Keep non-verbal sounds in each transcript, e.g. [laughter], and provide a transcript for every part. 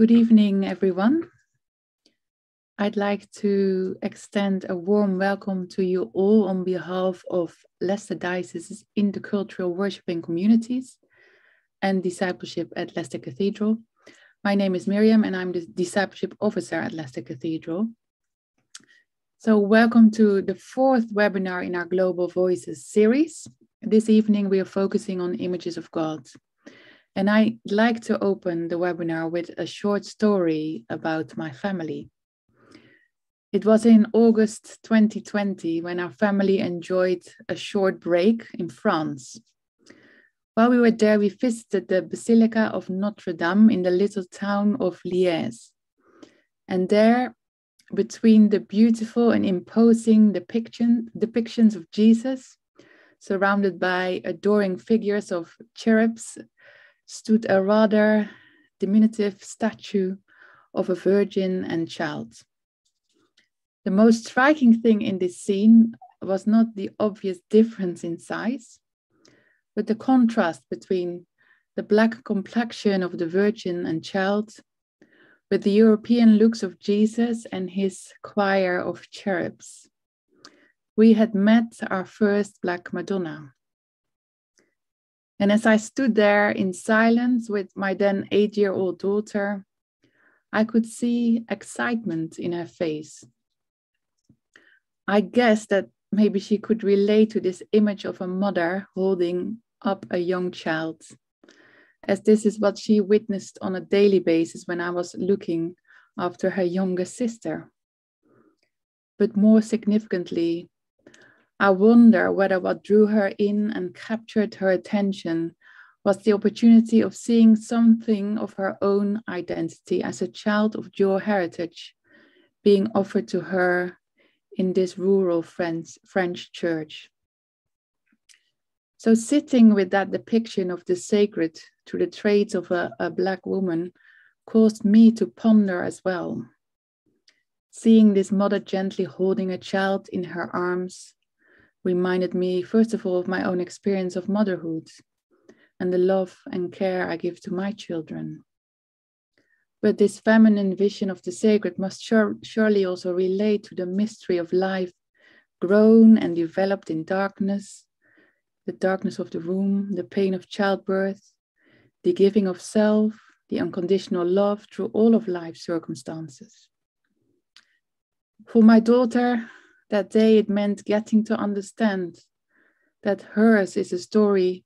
Good evening, everyone. I'd like to extend a warm welcome to you all on behalf of Leicester Diocese's intercultural worshiping communities and discipleship at Leicester Cathedral. My name is Miriam and I'm the discipleship officer at Leicester Cathedral. So welcome to the fourth webinar in our Global Voices series. This evening we are focusing on images of God. And I'd like to open the webinar with a short story about my family. It was in August 2020 when our family enjoyed a short break in France. While we were there, we visited the Basilica of Notre Dame in the little town of Liesse. And there, between the beautiful and imposing depiction, depictions of Jesus, surrounded by adoring figures of cherubs stood a rather diminutive statue of a virgin and child. The most striking thing in this scene was not the obvious difference in size, but the contrast between the black complexion of the virgin and child with the European looks of Jesus and his choir of cherubs. We had met our first Black Madonna. And as I stood there in silence with my then eight year old daughter, I could see excitement in her face. I guessed that maybe she could relate to this image of a mother holding up a young child, as this is what she witnessed on a daily basis when I was looking after her younger sister. But more significantly, I wonder whether what drew her in and captured her attention was the opportunity of seeing something of her own identity as a child of dual heritage being offered to her in this rural French, French church. So, sitting with that depiction of the sacred through the traits of a, a Black woman caused me to ponder as well. Seeing this mother gently holding a child in her arms reminded me, first of all, of my own experience of motherhood and the love and care I give to my children. But this feminine vision of the sacred must sure, surely also relate to the mystery of life grown and developed in darkness, the darkness of the womb, the pain of childbirth, the giving of self, the unconditional love through all of life's circumstances. For my daughter, that day it meant getting to understand that hers is a story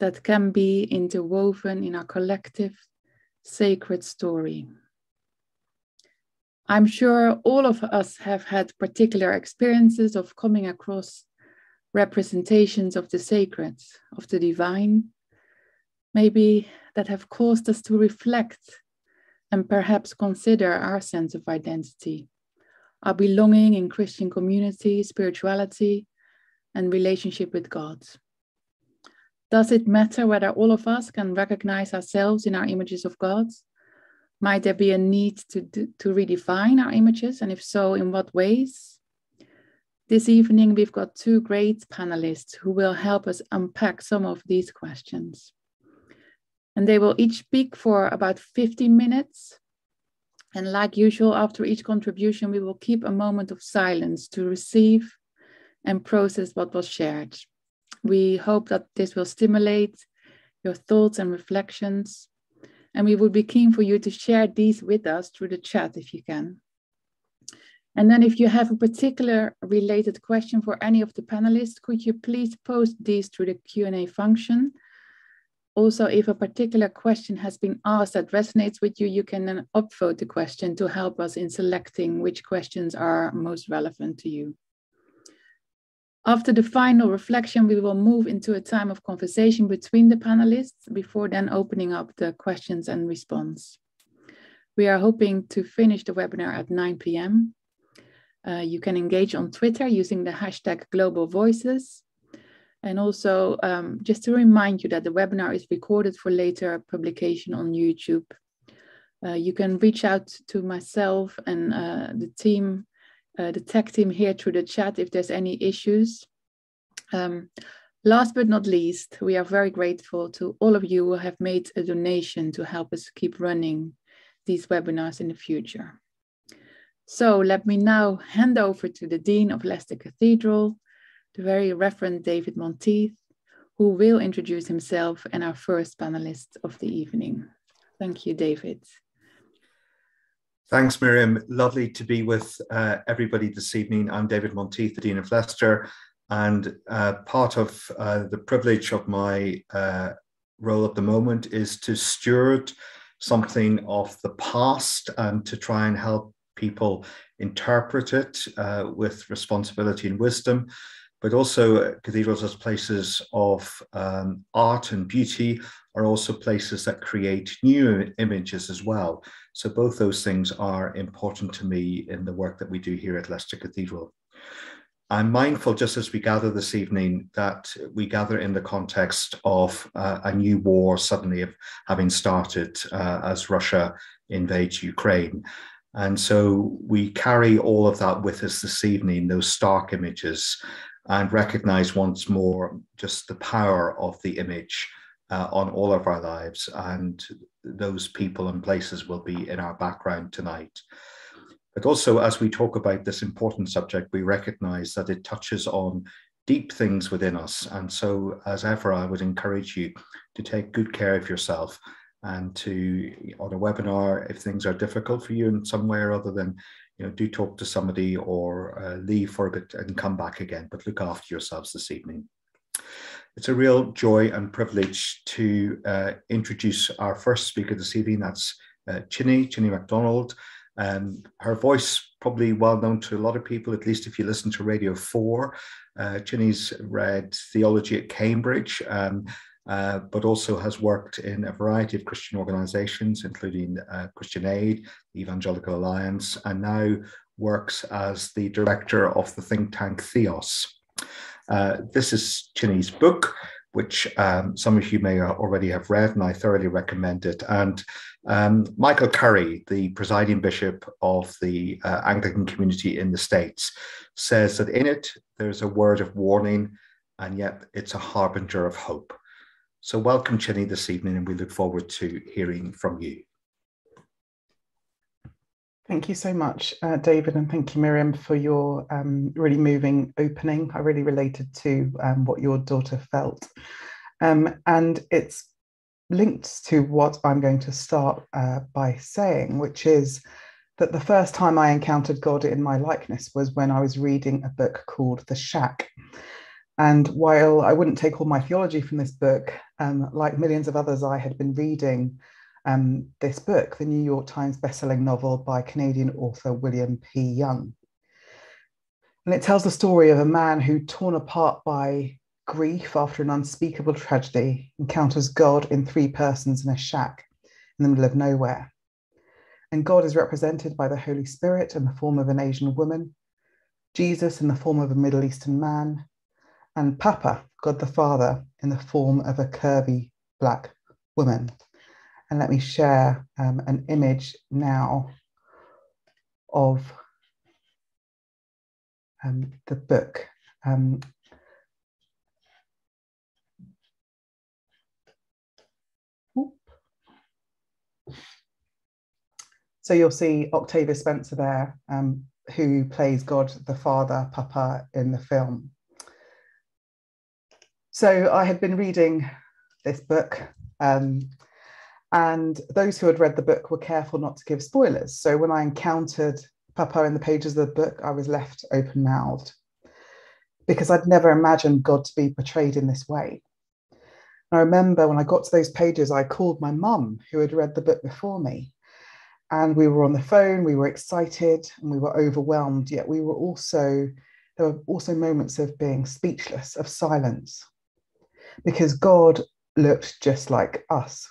that can be interwoven in our collective sacred story. I'm sure all of us have had particular experiences of coming across representations of the sacred, of the divine, maybe that have caused us to reflect and perhaps consider our sense of identity our belonging in Christian community, spirituality, and relationship with God. Does it matter whether all of us can recognize ourselves in our images of God? Might there be a need to, to redefine our images, and if so, in what ways? This evening, we've got two great panelists who will help us unpack some of these questions. And they will each speak for about 15 minutes and like usual, after each contribution, we will keep a moment of silence to receive and process what was shared. We hope that this will stimulate your thoughts and reflections. And we would be keen for you to share these with us through the chat if you can. And then if you have a particular related question for any of the panelists, could you please post these through the Q&A function also, if a particular question has been asked that resonates with you, you can then upvote the question to help us in selecting which questions are most relevant to you. After the final reflection, we will move into a time of conversation between the panelists before then opening up the questions and response. We are hoping to finish the webinar at 9 p.m. Uh, you can engage on Twitter using the hashtag Global Voices and also, um, just to remind you that the webinar is recorded for later publication on YouTube. Uh, you can reach out to myself and uh, the team, uh, the tech team here through the chat if there's any issues. Um, last but not least, we are very grateful to all of you who have made a donation to help us keep running these webinars in the future. So let me now hand over to the Dean of Leicester Cathedral, the very Reverend David Monteith, who will introduce himself and our first panelist of the evening. Thank you, David. Thanks, Miriam. Lovely to be with uh, everybody this evening. I'm David Monteith, the Dean of Leicester, and uh, part of uh, the privilege of my uh, role at the moment is to steward something of the past and to try and help people interpret it uh, with responsibility and wisdom. But also, cathedrals as places of um, art and beauty are also places that create new images as well. So, both those things are important to me in the work that we do here at Leicester Cathedral. I'm mindful, just as we gather this evening, that we gather in the context of uh, a new war suddenly having started uh, as Russia invades Ukraine. And so we carry all of that with us this evening, those stark images, and recognize once more just the power of the image uh, on all of our lives. And those people and places will be in our background tonight. But also, as we talk about this important subject, we recognize that it touches on deep things within us. And so, as ever, I would encourage you to take good care of yourself and to, on a webinar, if things are difficult for you in some way or other, then you know, do talk to somebody or uh, leave for a bit and come back again, but look after yourselves this evening. It's a real joy and privilege to uh, introduce our first speaker this evening. That's uh, Chine, Chine McDonald. Um, her voice probably well known to a lot of people, at least if you listen to Radio 4. Uh, read theology at Cambridge, um, uh, but also has worked in a variety of Christian organizations, including uh, Christian Aid, the Evangelical Alliance, and now works as the director of the think tank Theos. Uh, this is Chine's book which um, some of you may already have read, and I thoroughly recommend it. And um, Michael Curry, the presiding bishop of the uh, Anglican community in the States, says that in it there's a word of warning, and yet it's a harbinger of hope. So, welcome, Chine, this evening, and we look forward to hearing from you. Thank you so much, uh, David, and thank you, Miriam, for your um, really moving opening. I really related to um, what your daughter felt. Um, and it's linked to what I'm going to start uh, by saying, which is that the first time I encountered God in my likeness was when I was reading a book called The Shack. And while I wouldn't take all my theology from this book, um, like millions of others I had been reading, um, this book, the New York Times bestselling novel by Canadian author William P. Young. And it tells the story of a man who, torn apart by grief after an unspeakable tragedy, encounters God in three persons in a shack in the middle of nowhere. And God is represented by the Holy Spirit in the form of an Asian woman, Jesus in the form of a Middle Eastern man, and Papa, God the Father, in the form of a curvy black woman. And let me share um, an image now of um, the book. Um, so you'll see Octavia Spencer there, um, who plays God the Father, Papa, in the film. So I had been reading this book um, and those who had read the book were careful not to give spoilers. So when I encountered Papa in the pages of the book, I was left open mouthed because I'd never imagined God to be portrayed in this way. I remember when I got to those pages, I called my mum, who had read the book before me. And we were on the phone, we were excited and we were overwhelmed, yet we were also, there were also moments of being speechless, of silence, because God looked just like us.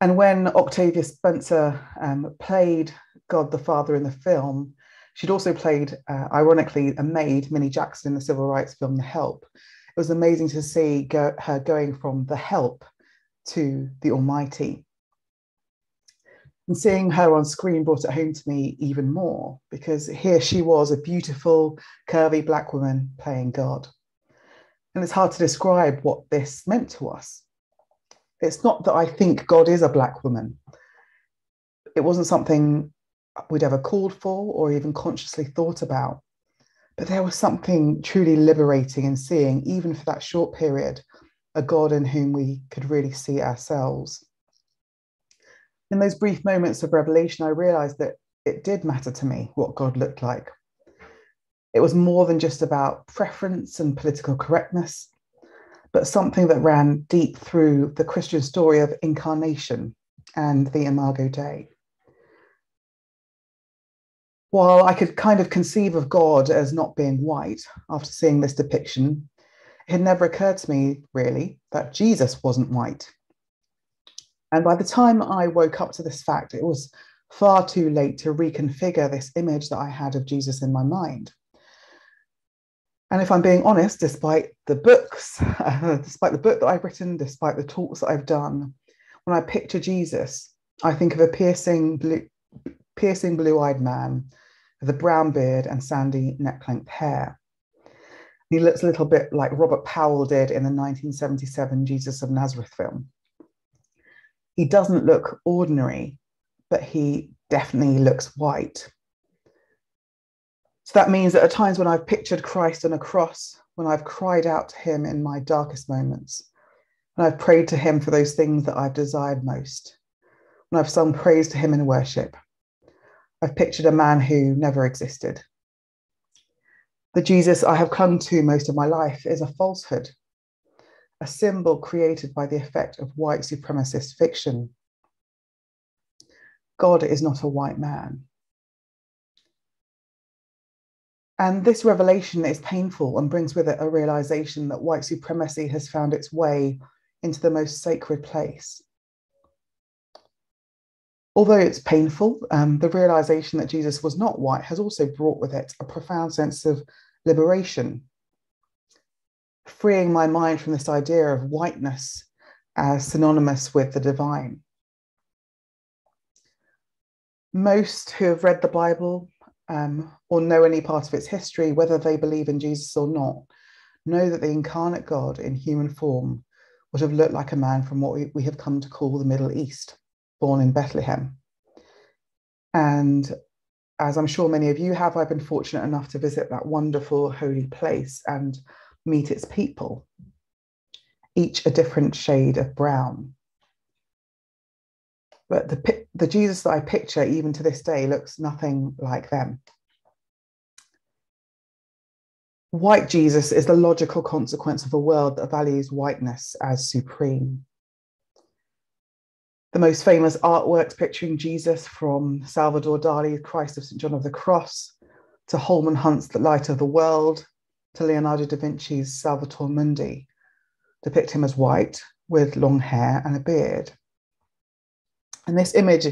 And when Octavia Spencer um, played God the Father in the film, she'd also played, uh, ironically, a maid, Minnie Jackson, in the civil rights film The Help. It was amazing to see go, her going from The Help to the Almighty. And seeing her on screen brought it home to me even more because here she was, a beautiful, curvy black woman playing God. And it's hard to describe what this meant to us. It's not that I think God is a black woman. it wasn't something we'd ever called for or even consciously thought about. But there was something truly liberating in seeing, even for that short period, a God in whom we could really see ourselves. In those brief moments of revelation, I realized that it did matter to me what God looked like. It was more than just about preference and political correctness, but something that ran deep through the Christian story of incarnation and the Imago Dei. While I could kind of conceive of God as not being white after seeing this depiction, it had never occurred to me, really, that Jesus wasn't white. And by the time I woke up to this fact, it was far too late to reconfigure this image that I had of Jesus in my mind. And if I'm being honest, despite the books, [laughs] despite the book that I've written, despite the talks that I've done, when I picture Jesus, I think of a piercing blue, piercing blue-eyed man with a brown beard and sandy neck-length hair. He looks a little bit like Robert Powell did in the 1977 Jesus of Nazareth film. He doesn't look ordinary, but he definitely looks white. So that means that at times when I've pictured Christ on a cross, when I've cried out to him in my darkest moments, when I've prayed to him for those things that I've desired most, when I've sung praise to him in worship, I've pictured a man who never existed. The Jesus I have clung to most of my life is a falsehood, a symbol created by the effect of white supremacist fiction. God is not a white man. And this revelation is painful and brings with it a realization that white supremacy has found its way into the most sacred place Although it's painful, um, the realization that Jesus was not white has also brought with it a profound sense of liberation, freeing my mind from this idea of whiteness as synonymous with the divine. Most who have read the Bible um, or know any part of its history, whether they believe in Jesus or not, know that the incarnate God in human form would have looked like a man from what we, we have come to call the Middle East born in Bethlehem. And as I'm sure many of you have, I've been fortunate enough to visit that wonderful holy place and meet its people, each a different shade of brown. But the, the Jesus that I picture, even to this day, looks nothing like them. White Jesus is the logical consequence of a world that values whiteness as supreme the most famous artworks picturing Jesus from Salvador Dali's Christ of St. John of the Cross to Holman Hunt's The Light of the World to Leonardo da Vinci's Salvator Mundi depict him as white with long hair and a beard. And this image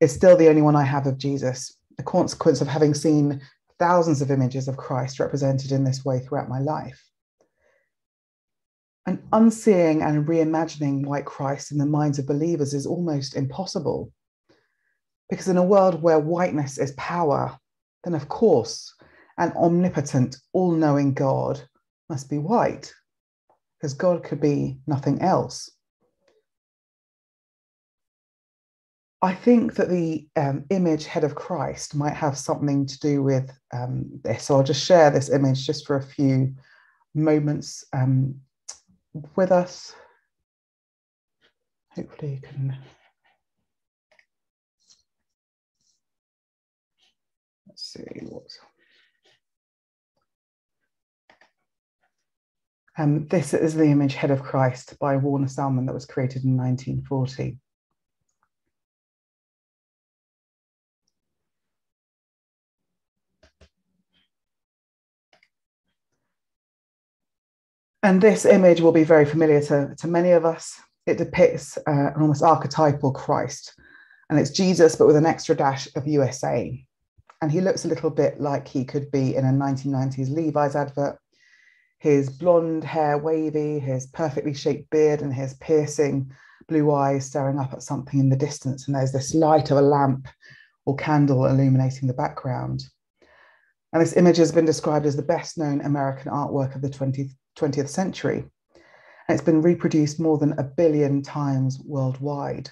is still the only one I have of Jesus, a consequence of having seen thousands of images of Christ represented in this way throughout my life. And unseeing and reimagining white Christ in the minds of believers is almost impossible. Because in a world where whiteness is power, then of course, an omnipotent, all knowing God must be white, because God could be nothing else. I think that the um, image head of Christ might have something to do with um, this. So I'll just share this image just for a few moments um, with us. Hopefully you can let's see what's um, this is the image Head of Christ by Warner Sallman that was created in 1940. And this image will be very familiar to, to many of us. It depicts uh, an almost archetypal Christ, and it's Jesus, but with an extra dash of USA. And he looks a little bit like he could be in a 1990s Levi's advert. His blonde hair wavy, his perfectly shaped beard, and his piercing blue eyes staring up at something in the distance. And there's this light of a lamp or candle illuminating the background. And this image has been described as the best known American artwork of the 20th, 20th century. And it's been reproduced more than a billion times worldwide.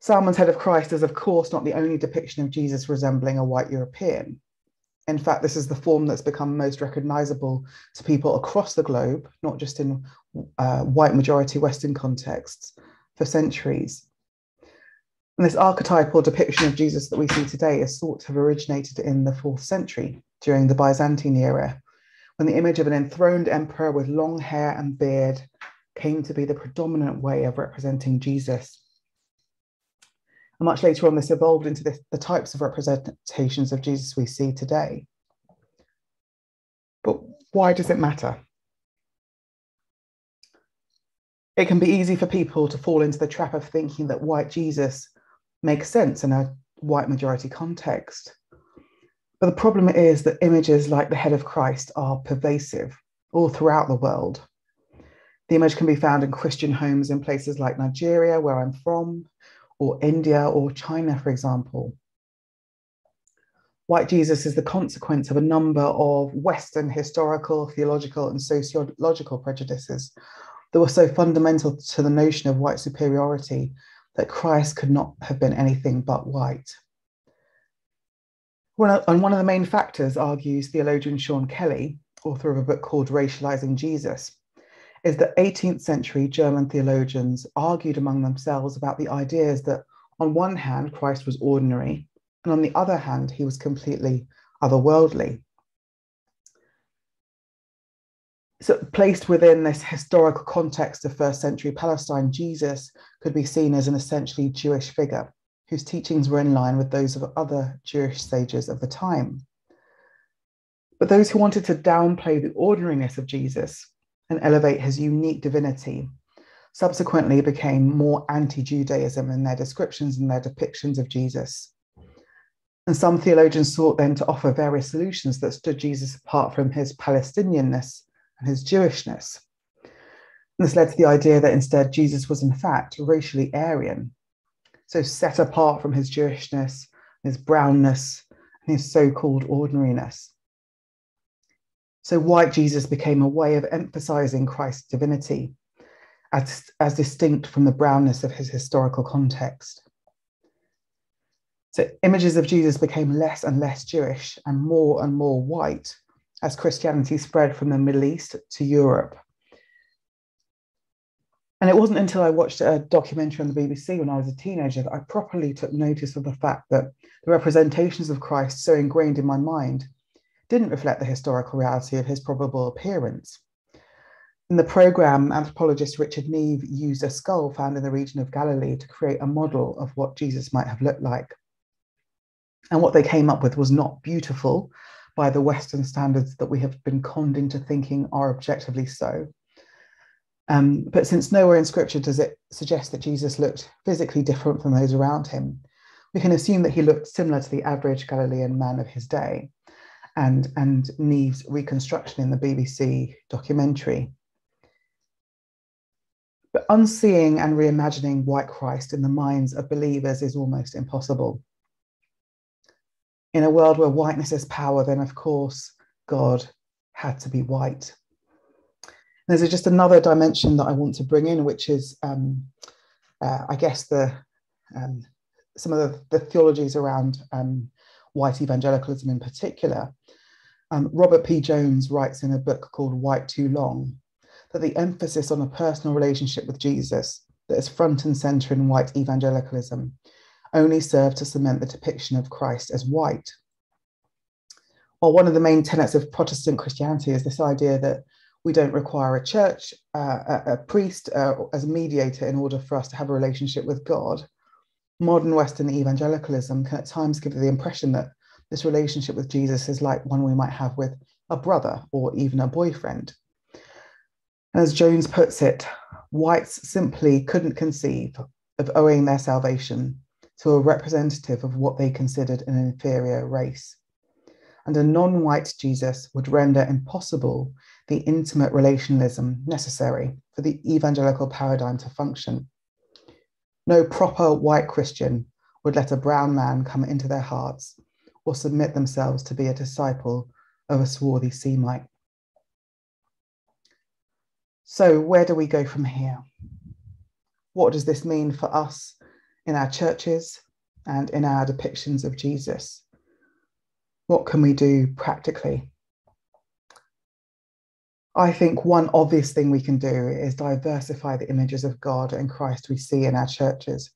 Sallman's head of Christ is, of course, not the only depiction of Jesus resembling a white European. In fact, this is the form that's become most recognizable to people across the globe, not just in uh, white majority Western contexts, for centuries. And this archetypal depiction of Jesus that we see today is thought to have originated in the fourth century during the Byzantine era, when the image of an enthroned emperor with long hair and beard came to be the predominant way of representing Jesus. And much later on, this evolved into the, the types of representations of Jesus we see today. But why does it matter? It can be easy for people to fall into the trap of thinking that white Jesus makes sense in a white majority context. But the problem is that images like the head of Christ are pervasive all throughout the world. The image can be found in Christian homes in places like Nigeria, where I'm from, or India or China, for example. White Jesus is the consequence of a number of Western historical, theological, and sociological prejudices that were so fundamental to the notion of white superiority that Christ could not have been anything but white. And one of the main factors, argues theologian Shawn Kelley, author of a book called Racializing Jesus, is that 18th century German theologians argued among themselves about the ideas that, on one hand, Christ was ordinary, and on the other hand, he was completely otherworldly. So, placed within this historical context of first century Palestine, Jesus could be seen as an essentially Jewish figure whose teachings were in line with those of other Jewish sages of the time. But those who wanted to downplay the ordinariness of Jesus and elevate his unique divinity, subsequently became more anti Judaism in their descriptions and their depictions of Jesus. And some theologians sought then to offer various solutions that stood Jesus apart from his Palestinianness and his Jewishness. And this led to the idea that instead Jesus was, in fact, racially Aryan, so set apart from his Jewishness, his brownness, and his so called ordinariness. So white Jesus became a way of emphasizing Christ's divinity as, as distinct from the brownness of his historical context. So images of Jesus became less and less Jewish and more and more white as Christianity spread from the Middle East to Europe. And it wasn't until I watched a documentary on the BBC when I was a teenager that I properly took notice of the fact that the representations of Christ so ingrained in my mind didn't reflect the historical reality of his probable appearance. In the programme, anthropologist Richard Neave used a skull found in the region of Galilee to create a model of what Jesus might have looked like. And what they came up with was not beautiful by the Western standards that we have been conned into thinking are objectively so. Um, but since nowhere in scripture does it suggest that Jesus looked physically different from those around him, we can assume that he looked similar to the average Galilean man of his day and, and Neave's reconstruction in the BBC documentary. But unseeing and reimagining white Christ in the minds of believers is almost impossible. In a world where whiteness is power, then of course, God had to be white. There's just another dimension that I want to bring in, which is, um, uh, I guess, the um, some of the, the theologies around um, white evangelicalism in particular. Um, Robert P. Jones writes in a book called White Too Long that the emphasis on a personal relationship with Jesus that is front and center in white evangelicalism only served to cement the depiction of Christ as white. While one of the main tenets of Protestant Christianity is this idea that we don't require a church, uh, a, a, priest uh, as a mediator in order for us to have a relationship with God. Modern Western evangelicalism can at times give the impression that this relationship with Jesus is like one we might have with a brother or even a boyfriend. As Jones puts it, whites simply couldn't conceive of owing their salvation to a representative of what they considered an inferior race. And a non white Jesus would render impossible the intimate relationalism necessary for the evangelical paradigm to function. No proper white Christian would let a brown man come into their hearts or submit themselves to be a disciple of a swarthy Semite. So, where do we go from here? What does this mean for us in our churches, and in our depictions of Jesus. What can we do practically? I think one obvious thing we can do is diversify the images of God and Christ we see in our churches.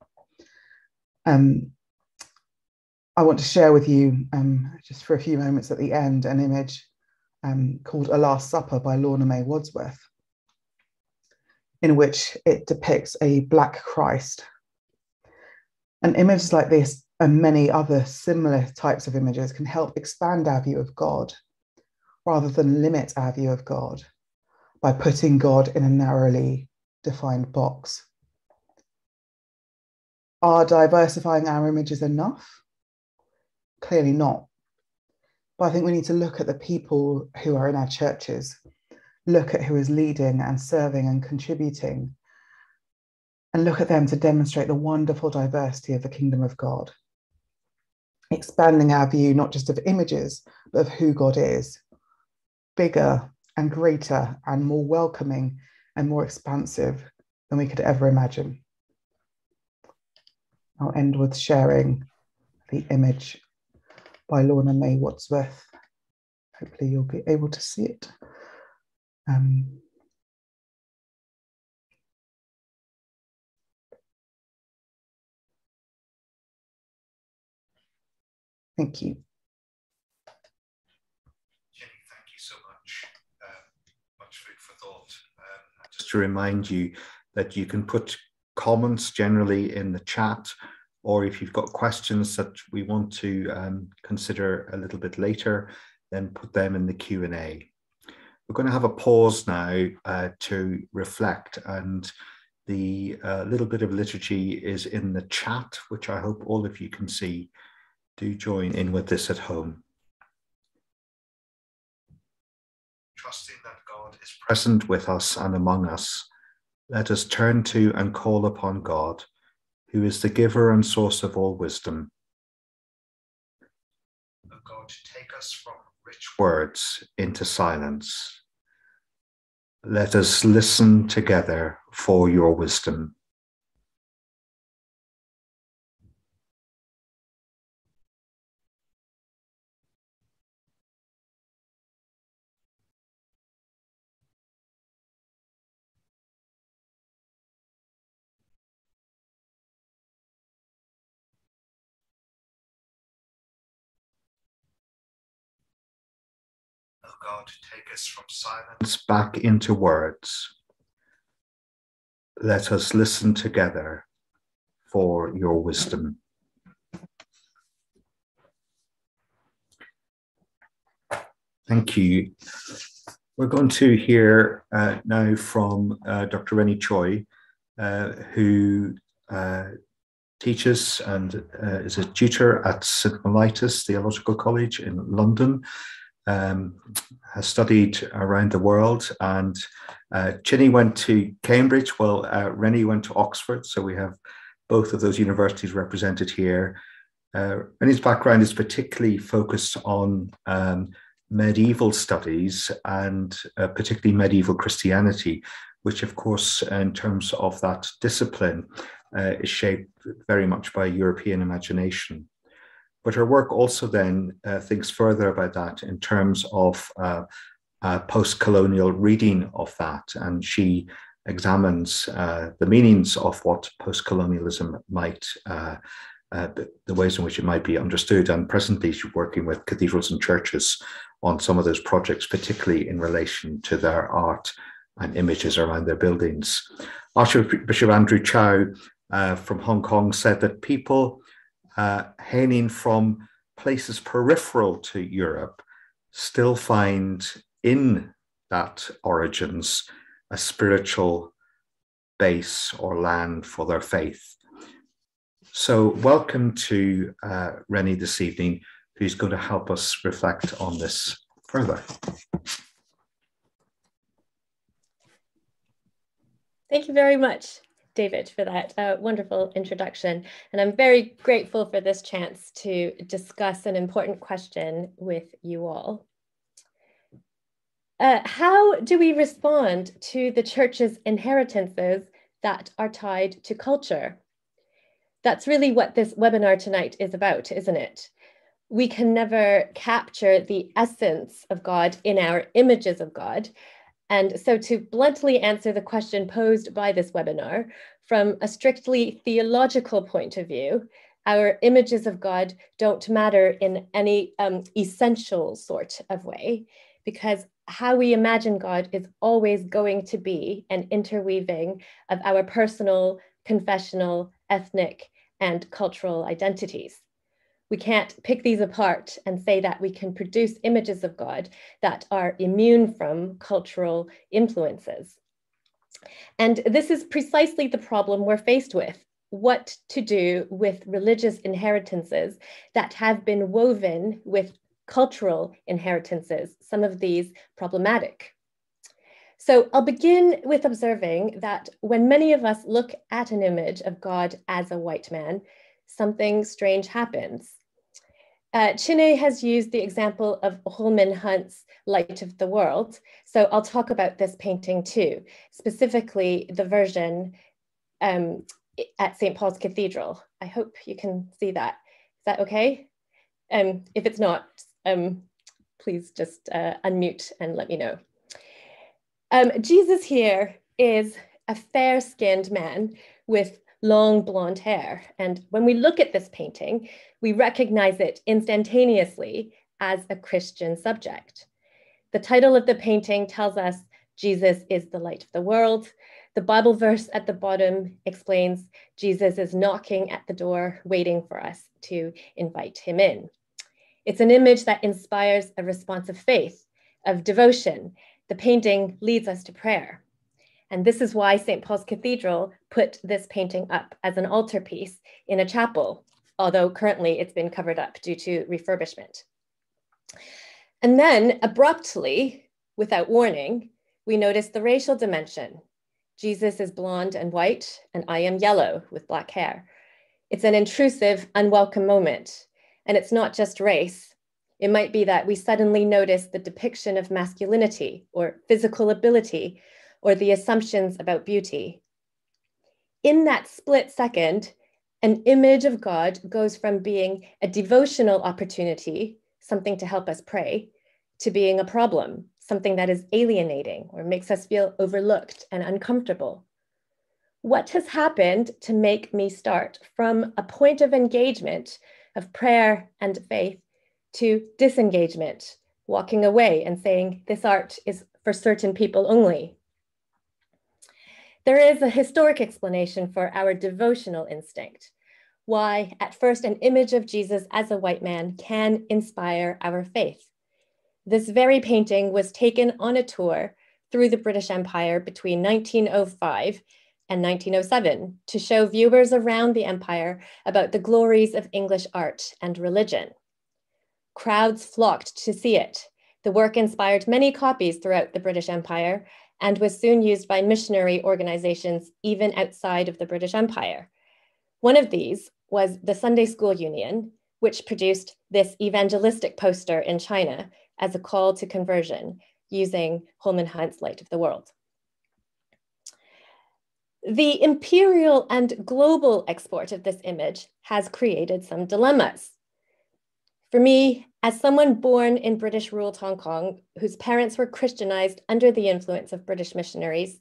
Um, I want to share with you, um, just for a few moments at the end, an image um, called A Last Supper by Lorna May Wadsworth, in which it depicts a Black Christ. And images like this and many other similar types of images can help expand our view of God rather than limit our view of God by putting God in a narrowly defined box. Are diversifying our images enough? Clearly not. But I think we need to look at the people who are in our churches, look at who is leading and serving and contributing, and look at them to demonstrate the wonderful diversity of the kingdom of God. Expanding our view not just of images, but of who God is, bigger and greater and more welcoming and more expansive than we could ever imagine. I'll end with sharing the image by Lorna May Wadsworth. Hopefully, you'll be able to see it. Um, thank you. Just to remind you that you can put comments generally in the chat, or if you've got questions that we want to um, consider a little bit later, then put them in the Q&A. We're going to have a pause now uh, to reflect and the uh, little bit of liturgy is in the chat, which I hope all of you can see. Do join in with this at home. Trusting is present with us and among us, let us turn to and call upon God, who is the giver and source of all wisdom. O God, take us from rich words into silence. Let us listen together for your wisdom. God, take us from silence back into words. Let us listen together for your wisdom. Thank you. We're going to hear uh, now from uh, Dr. Renie Choy, uh, who uh, teaches and uh, is a tutor at St. Mellitus Theological College in London um, has studied around the world. And uh, Chine went to Cambridge, while uh, Renie went to Oxford. So we have both of those universities represented here. Uh, Renie's background is particularly focused on um, medieval studies and uh, particularly medieval Christianity, which, of course, in terms of that discipline, uh, is shaped very much by European imagination. But her work also then uh, thinks further about that in terms of uh, uh, post colonial reading of that. And she examines uh, the meanings of what post colonialism might. Uh, uh, the, the, ways in which it might be understood. And presently, she's working with cathedrals and churches on some of those projects, particularly in relation to their art and images around their buildings. Archbishop Andrew Chow uh, from Hong Kong said that people uh, from places peripheral to Europe still find in that origins a spiritual base or land for their faith. So, welcome to uh, Renie this evening, who's going to help us reflect on this further. Thank you very much. David, for that uh, wonderful introduction. And I'm very grateful for this chance to discuss an important question with you all. Uh, how do we respond to the church's inheritances that are tied to culture? That's really what this webinar tonight is about, isn't it? We can never capture the essence of God in our images of God. And so to bluntly answer the question posed by this webinar, from a strictly theological point of view, our images of God don't matter in any um, essential sort of way, because how we imagine God is always going to be an interweaving of our personal, confessional, ethnic, and cultural identities. We can't pick these apart and say that we can produce images of God that are immune from cultural influences. And this is precisely the problem we're faced with what to do with religious inheritances that have been woven with cultural inheritances, some of these problematic. So I'll begin with observing that when many of us look at an image of God as a white man, something strange happens. Uh, Chine has used the example of Holman Hunt's Light of the World. So I'll talk about this painting too, specifically the version um, at St. Paul's Cathedral. I hope you can see that. Is that okay? Um, if it's not, um, please just uh, unmute and let me know. Um, Jesus here is a fair skinned man with long blonde hair. And when we look at this painting, we recognize it instantaneously as a Christian subject. The title of the painting tells us Jesus is the light of the world. The Bible verse at the bottom explains Jesus is knocking at the door, waiting for us to invite him in. It's an image that inspires a response of faith, of devotion. The painting leads us to prayer. And this is why St. Paul's Cathedral put this painting up as an altarpiece in a chapel, although currently it's been covered up due to refurbishment. And then abruptly, without warning, we notice the racial dimension Jesus is blonde and white, and I am yellow with black hair. It's an intrusive, unwelcome moment. And it's not just race. It might be that we suddenly notice the depiction of masculinity or physical ability or the assumptions about beauty. In that split second, an image of God goes from being a devotional opportunity, something to help us pray, to being a problem, something that is alienating or makes us feel overlooked and uncomfortable. What has happened to make me start from a point of engagement of prayer and faith to disengagement, walking away and saying, This art is for certain people only? There is a historic explanation for our devotional instinct, why, at first, an image of Jesus as a white man can inspire our faith. This very painting was taken on a tour through the British Empire between 1905 and 1907 to show viewers around the empire about the glories of English art and religion. Crowds flocked to see it. The work inspired many copies throughout the British Empire and was soon used by missionary organizations even outside of the British Empire. One of these was the Sunday School Union, which produced this evangelistic poster in China as a call to conversion using Holman Hunt's Light of the World. The imperial and global export of this image has created some dilemmas. For me, as someone born in British ruled Hong Kong, whose parents were Christianized under the influence of British missionaries,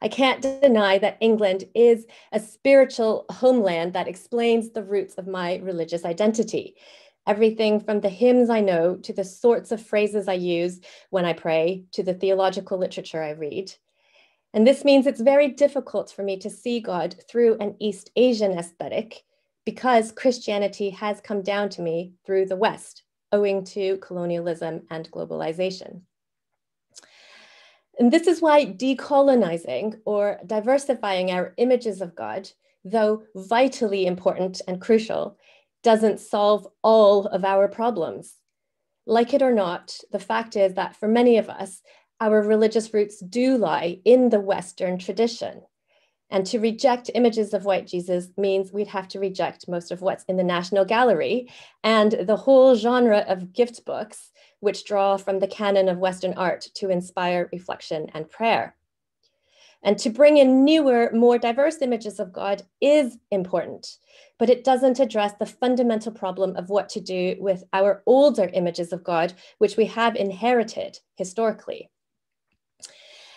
I can't deny that England is a spiritual homeland that explains the roots of my religious identity everything from the hymns I know to the sorts of phrases I use when I pray to the theological literature I read. And this means it's very difficult for me to see God through an East Asian aesthetic because Christianity has come down to me through the West, owing to colonialism and globalization. And this is why decolonizing or diversifying our images of God, though vitally important and crucial, doesn't solve all of our problems. Like it or not, the fact is that for many of us, our religious roots do lie in the Western tradition. And to reject images of white Jesus means we'd have to reject most of what's in the National Gallery and the whole genre of gift books, which draw from the canon of Western art to inspire reflection and prayer. And to bring in newer, more diverse images of God is important, but it doesn't address the fundamental problem of what to do with our older images of God, which we have inherited historically.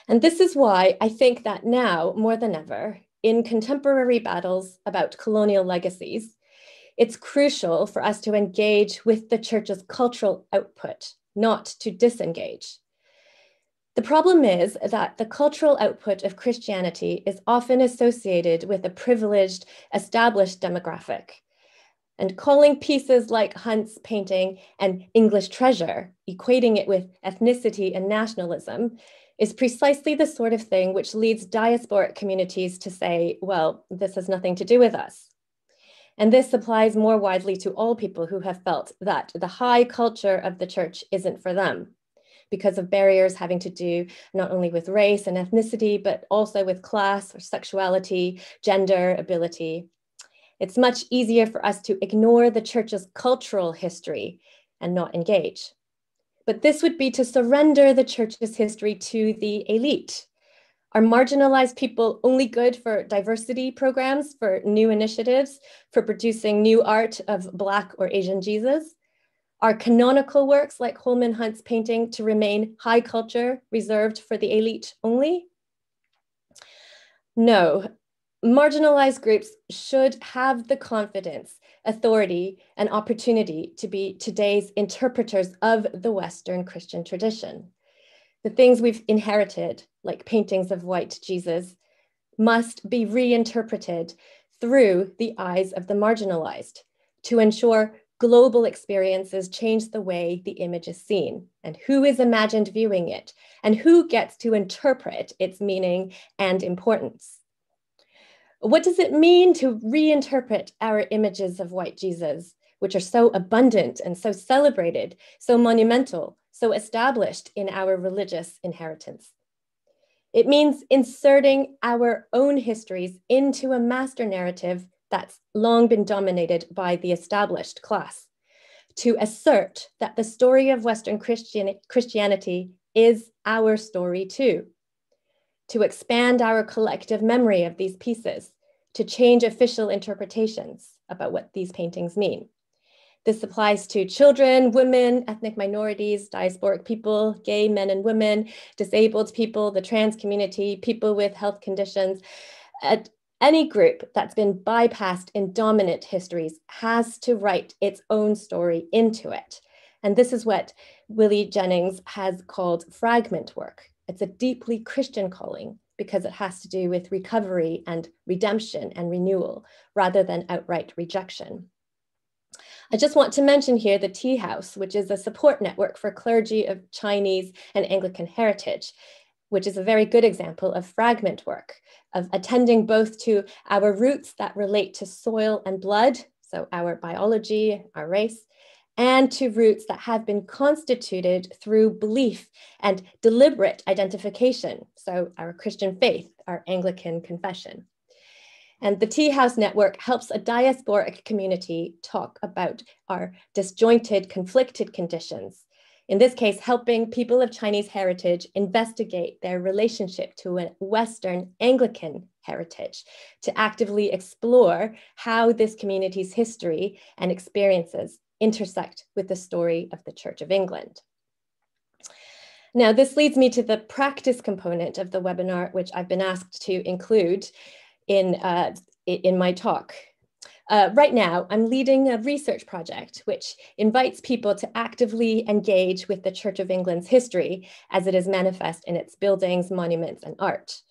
And this is why I think that now, more than ever, in contemporary battles about colonial legacies, it's crucial for us to engage with the church's cultural output, not to disengage. The problem is that the cultural output of Christianity is often associated with a privileged, established demographic. And calling pieces like Hunt's painting an English treasure, equating it with ethnicity and nationalism, is precisely the sort of thing which leads diasporic communities to say, well, this has nothing to do with us. And this applies more widely to all people who have felt that the high culture of the church isn't for them because of barriers having to do not only with race and ethnicity, but also with class or sexuality, gender, ability. It's much easier for us to ignore the church's cultural history and not engage. But this would be to surrender the church's history to the elite. Are marginalized people only good for diversity programs, for new initiatives, for producing new art of Black or Asian Jesus? Are canonical works like Holman Hunt's painting to remain high culture reserved for the elite only? No, marginalized groups should have the confidence, authority, and opportunity to be today's interpreters of the Western Christian tradition. The things we've inherited, like paintings of white Jesus, must be reinterpreted through the eyes of the marginalized to ensure global experiences change the way the image is seen and who is imagined viewing it and who gets to interpret its meaning and importance. What does it mean to reinterpret our images of white Jesus, which are so abundant and so celebrated, so monumental, so established in our religious inheritance? It means inserting our own histories into a master narrative that's long been dominated by the established class, to assert that the story of Western Christian, Christianity is our story too, to expand our collective memory of these pieces, to change official interpretations about what these paintings mean. This applies to children, women, ethnic minorities, diasporic people, gay men and women, disabled people, the trans community, people with health conditions. At any group that's been bypassed in dominant histories has to write its own story into it. And this is what Willie Jennings has called fragment work. It's a deeply Christian calling because it has to do with recovery and redemption and renewal rather than outright rejection. I just want to mention here the Tea House, which is a support network for clergy of Chinese and Anglican heritage, which is a very good example of fragment work, of attending both to our roots that relate to soil and blood, so our biology, our race, and to roots that have been constituted through belief and deliberate identification, so our Christian faith, our Anglican confession. And the Tea House Network helps a diasporic community talk about our disjointed, conflicted conditions. In this case, helping people of Chinese heritage investigate their relationship to a Western Anglican heritage, to actively explore how this community's history and experiences intersect with the story of the Church of England. Now, this leads me to the practice component of the webinar, which I've been asked to include in, uh, in my talk. Uh, right now, I'm leading a research project which invites people to actively engage with the Church of England's history as it is manifest in its buildings, monuments, and art.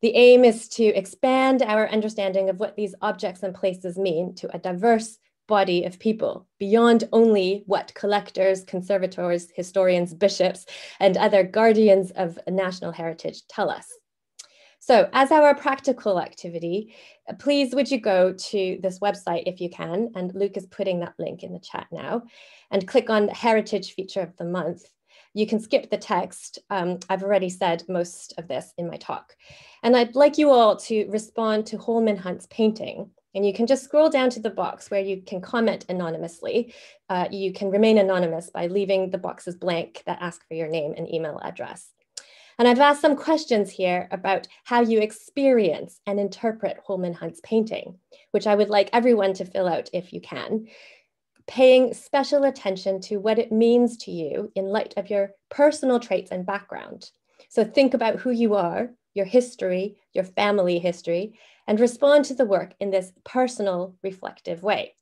The aim is to expand our understanding of what these objects and places mean to a diverse body of people beyond only what collectors, conservators, historians, bishops, and other guardians of national heritage tell us. So as our practical activity, uh, please would you go to this website if you can, and Luke is putting that link in the chat now, and click on heritage feature of the month. You can skip the text. Um, I've already said most of this in my talk. And I'd like you all to respond to Holman Hunt's painting. And you can just scroll down to the box where you can comment anonymously. Uh, you can remain anonymous by leaving the boxes blank that ask for your name and email address. And I've asked some questions here about how you experience and interpret Holman Hunt's painting, which I would like everyone to fill out if you can, paying special attention to what it means to you in light of your personal traits and background. So think about who you are, your history, your family history, and respond to the work in this personal, reflective way.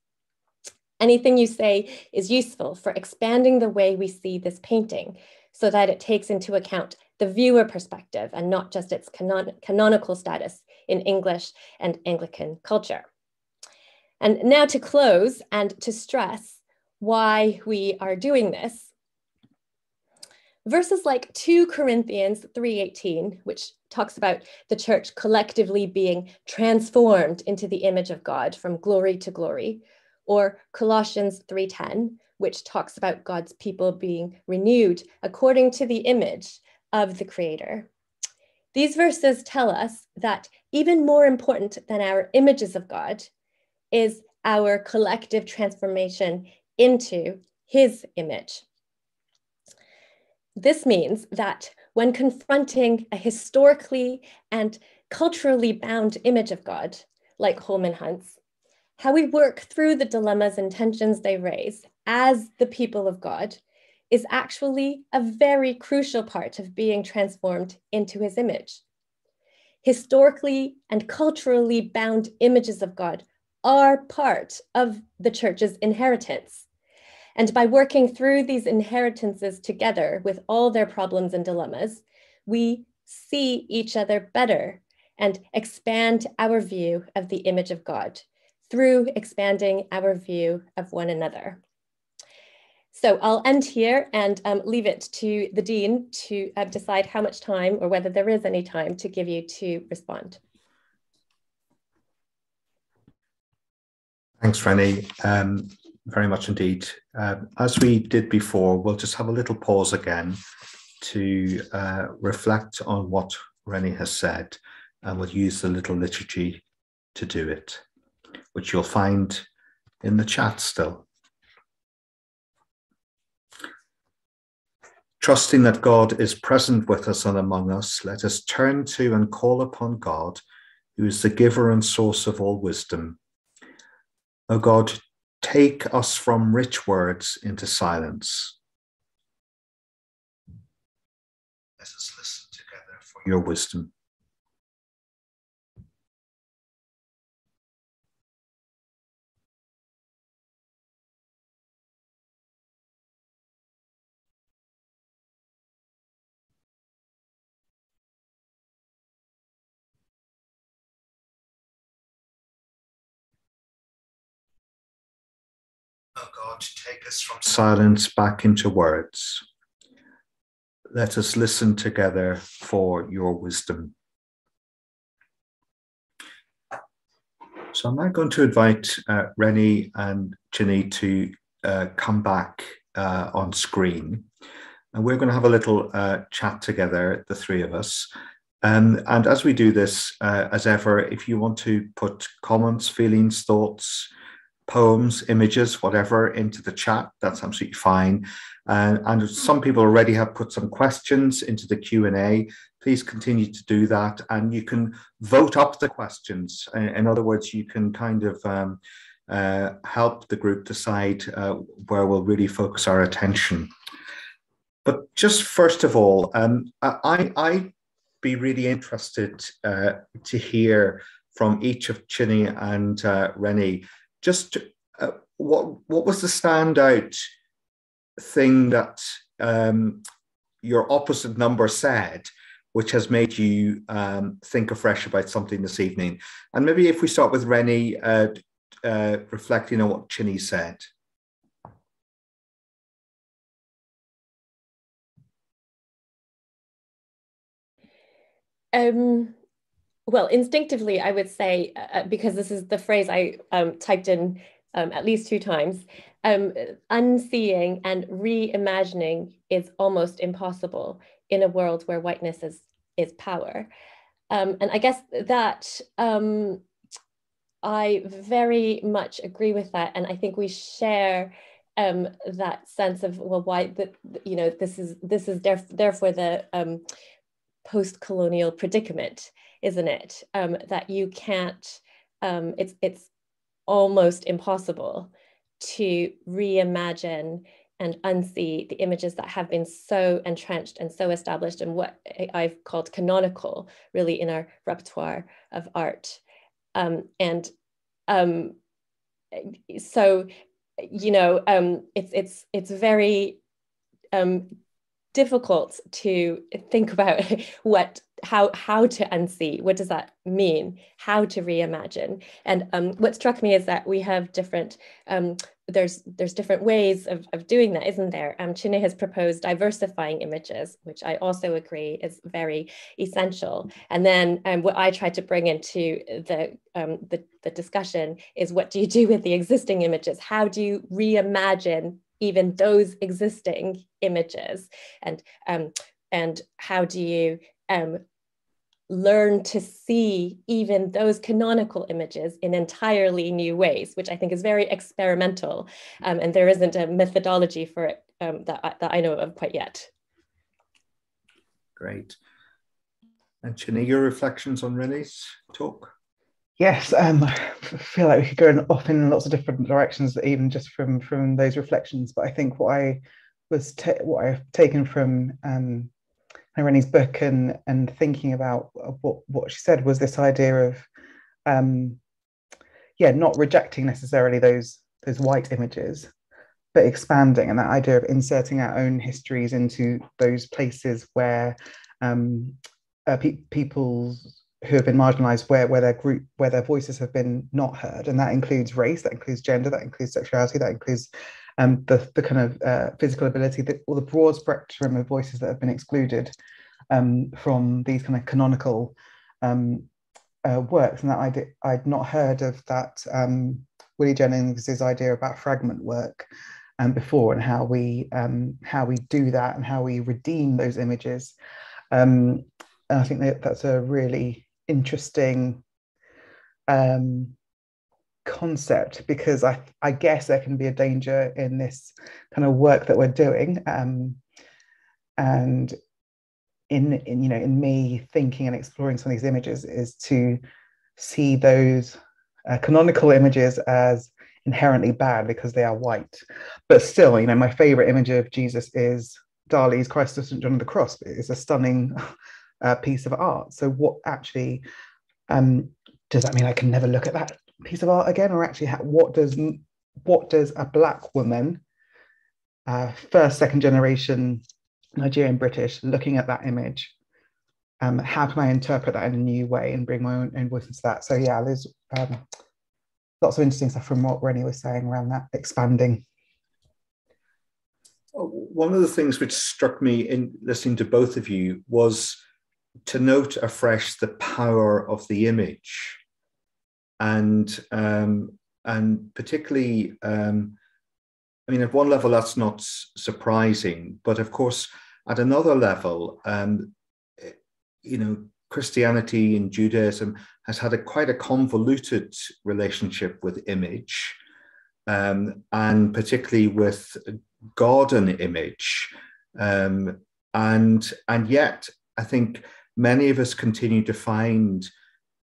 Anything you say is useful for expanding the way we see this painting so that it takes into account the viewer perspective and not just its canon canonical status in English and Anglican culture. And now to close and to stress why we are doing this. Verses like 2 Corinthians 3:18, which talks about the church collectively being transformed into the image of God from glory to glory, or Colossians 3:10, which talks about God's people being renewed according to the image of the creator. These verses tell us that even more important than our images of God is our collective transformation into his image. This means that when confronting a historically and culturally bound image of God, like Holman Hunt's, how we work through the dilemmas and tensions they raise as the people of God is actually a very crucial part of being transformed into his image. Historically and culturally bound images of God are part of the church's inheritance. And by working through these inheritances together with all their problems and dilemmas, we see each other better and expand our view of the image of God through expanding our view of one another. So I'll end here and um, leave it to the Dean to uh, decide how much time or whether there is any time to give you to respond. Thanks, Renie. Um, very much indeed. Um, as we did before, we'll just have a little pause again to uh, reflect on what Renie has said, and we'll use the little liturgy to do it, which you'll find in the chat still. Trusting that God is present with us and among us, let us turn to and call upon God, who is the giver and source of all wisdom. O God, take us from rich words into silence. Let us listen together for your wisdom. God, take us from silence back into words. Let us listen together for your wisdom. So I'm now going to invite uh, Renie and Chine to uh, come back uh, on screen. And we're going to have a little uh, chat together, the three of us. Um, and as we do this, uh, as ever, if you want to put comments, feelings, thoughts, poems, images, whatever, into the chat. That's absolutely fine. Uh, and some people already have put some questions into the Q&A. Please continue to do that. And you can vote up the questions. In other words, you can kind of um, uh, help the group decide uh, where we'll really focus our attention. But just first of all, um, I, I'd be really interested uh, to hear from each of Chine and uh, Renie just uh, what what was the standout thing that um, your opposite number said, which has made you um, think afresh about something this evening? And maybe if we start with Renie, uh, uh, reflecting on what Chine said. Um, well, instinctively, I would say, uh, uh, because this is the phrase I um, typed in um, at least two times, um, unseeing and reimagining is almost impossible in a world where whiteness is, is power. Um, and I guess that um, I very much agree with that. And I think we share um, that sense of, well, why, the, you know, this is, this is therefore the, post-colonial predicament, isn't it? Um, that you can't, um, it's, it's almost impossible to reimagine and unsee the images that have been so entrenched and so established and what I've called canonical, really in our repertoire of art. Um, and um, so, you know, um, it's it's it's very um, difficult to think about [laughs] what how how to unsee. What does that mean? How to reimagine? And um, what struck me is that we have different um, there's there's different ways of, of doing that isn't there? Um, has proposed diversifying images which I also agree is very essential. And then um, what I tried to bring into the, um, the the discussion is what do you do with the existing images? How do you reimagine even those existing images and um, and how do you um, learn to see even those canonical images in entirely new ways, which I think is very experimental. Um, and there isn't a methodology for it um, that, I, that I know of quite yet. Great. And Chine, your reflections on Renie's talk? Yes, um, I feel like we could go off in lots of different directions, even just from from those reflections. But I think what I was what I've taken from um, Renie's book and and thinking about what what she said was this idea of, um, yeah, not rejecting necessarily those those white images, but expanding, and that idea of inserting our own histories into those places where um, uh, pe- people's who have been marginalized where where their group where their voices have been not heard. And that includes race that includes gender that includes sexuality that includes um, the, the kind of uh, physical ability that, or the broad spectrum of voices that have been excluded um, from these kind of canonical um, uh, works. And that I'd, I'd not heard of that um, Willie Jennings's idea about fragment work um, before and how we um, how we do that and how we redeem those images. And I think that that's a really interesting um, concept because I, I guess there can be a danger in this kind of work that we're doing. Um, and in, in, you know, in me thinking and exploring some of these images is to see those uh, canonical images as inherently bad because they are white. But still, you know, my favorite image of Jesus is Dali's Christ of St. John of the Cross. It's a stunning uh, piece of art. So what actually um, does that mean? I can never look at that piece of art again, or actually, what does what does a black woman, uh, first second generation Nigerian British, looking at that image? Um, how can I interpret that in a new way and bring my own, own voice into that? So yeah, there's um, lots of interesting stuff from what Renie was saying around that expanding one of the things which struck me in listening to both of you was to note afresh the power of the image. And um, and particularly um, I mean at one level that's not surprising but of course at another level um, you know Christianity and Judaism has had a quite a convoluted relationship with image um, and particularly with God and image. Um, and and yet I think many of us continue to find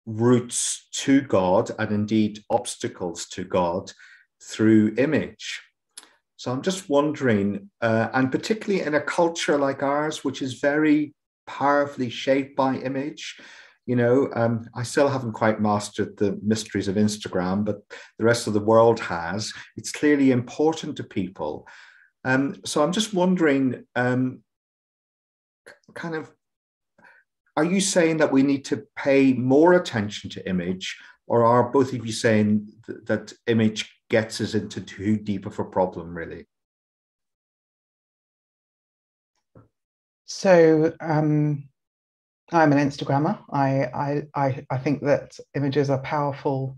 routes to God and indeed obstacles to God through image. So I'm just wondering, uh, and particularly in a culture like ours, which is very powerfully shaped by image, you know, um, I still haven't quite mastered the mysteries of Instagram, but the rest of the world has. It's clearly important to people. Um, so I'm just wondering, um, kind of are you saying that we need to pay more attention to image, or are both of you saying th- that image gets us into too deep of a problem, really? So um, I'm an Instagrammer. I, I, I, I think that images are powerful.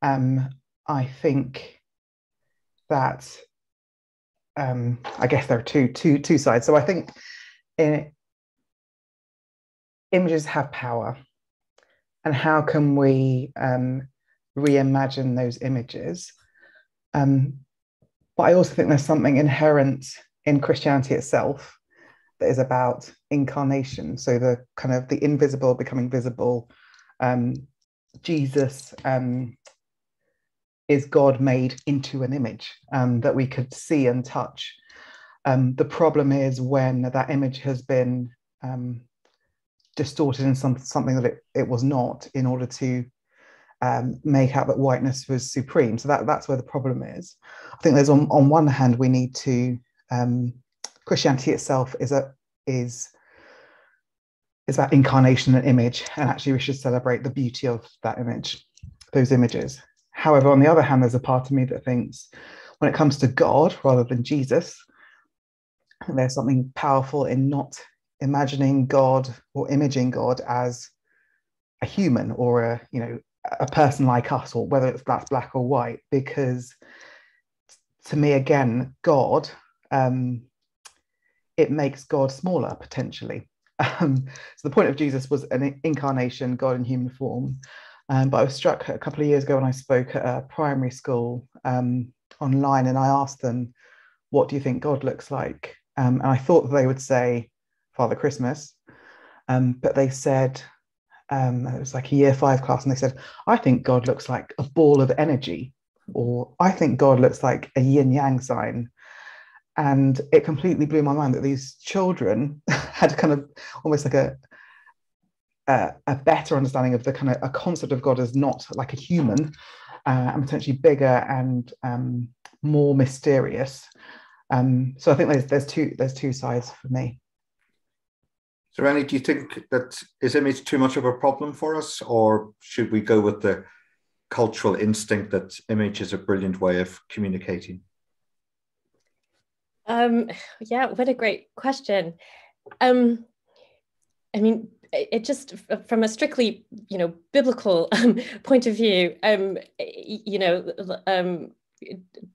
Um, I think that um, I guess there are two, two, two sides. So I think in, images have power and how can we um, reimagine those images um, but i also think there's something inherent in christianity itself that is about incarnation. So the kind of the invisible becoming visible. Um, Jesus um, is God made into an image um, that we could see and touch. Um, the problem is when that image has been um, distorted in some, something that it, it was not in order to um, make out that whiteness was supreme. So that, that's where the problem is. I think there's on, on one hand, we need to, um, Christianity itself is a, is, is about incarnation and image. And actually we should celebrate the beauty of that image, those images. However, on the other hand, there's a part of me that thinks when it comes to God rather than Jesus, there's something powerful in not imagining God or imaging God as a human or a you know a person like us or whether it's that's black or white because to me again God um, it makes God smaller potentially. Um, so the point of Jesus was an incarnation God in human form. Um, but I was struck a couple of years ago when I spoke at a primary school um, online and I asked them what do you think God looks like? Um, and I thought they would say Father Christmas. Um, but they said, um, it was like a year five class, and they said, I think God looks like a ball of energy, or I think God looks like a yin yang sign. And it completely blew my mind that these children [laughs] had kind of almost like a, a, a better understanding of the kind of a concept of God as not like a human uh, and potentially bigger and um, more mysterious. Um, so I think there's there's two there's two sides for me. So, Renie, do you think that is image too much of a problem for us, or should we go with the cultural instinct that image is a brilliant way of communicating? Um, yeah, what a great question. Um, I mean, it just from a strictly, you know, biblical um, [laughs] point of view, um, you know, um,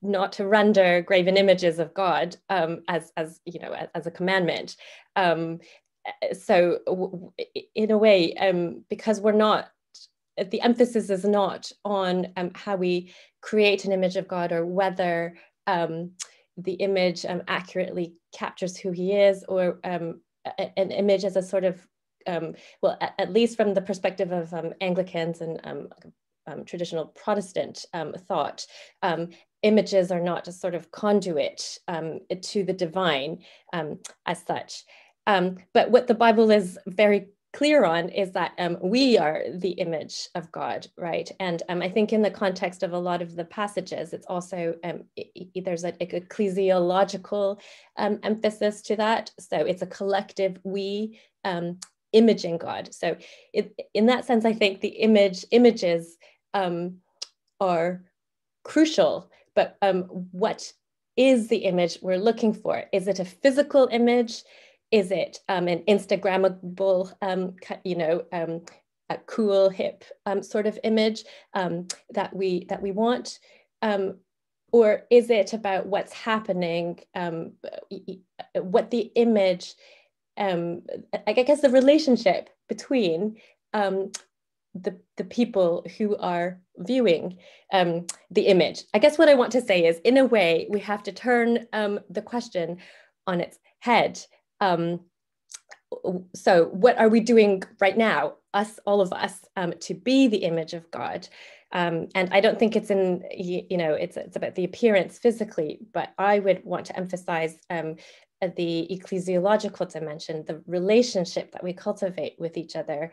not to render graven images of God um, as, as you know, as, as a commandment. Um, so in a way, um, because we're not, the emphasis is not on um, how we create an image of God or whether um, the image um, accurately captures who he is or um, an image as a sort of, um, well, at, at, least from the perspective of Anglicans and traditional Protestant thought, images are not a sort of conduit um, to the divine um, as such. Um, but what the Bible is very clear on is that um, we are the image of God, right? And um, I think in the context of a lot of the passages, it's also um, it, there's an ecclesiological um, emphasis to that. So it's a collective we um, imaging God. So it, in that sense, I think the image images um, are crucial. But what is the image we're looking for? Is it a physical image? Is it um, an Instagrammable, um, you know, um, a cool, hip um, sort of image um, that we that we want, um, or is it about what's happening, what the image, I guess the relationship between the, the people who are viewing um, the image. I guess what I want to say is, in a way, we have to turn um, the question on its head um, so what are we doing right now, us, all of us, um, to be the image of God? Um, and I don't think it's in, you know, it's, it's about the appearance physically, but I would want to emphasize um, the ecclesiological dimension, the relationship that we cultivate with each other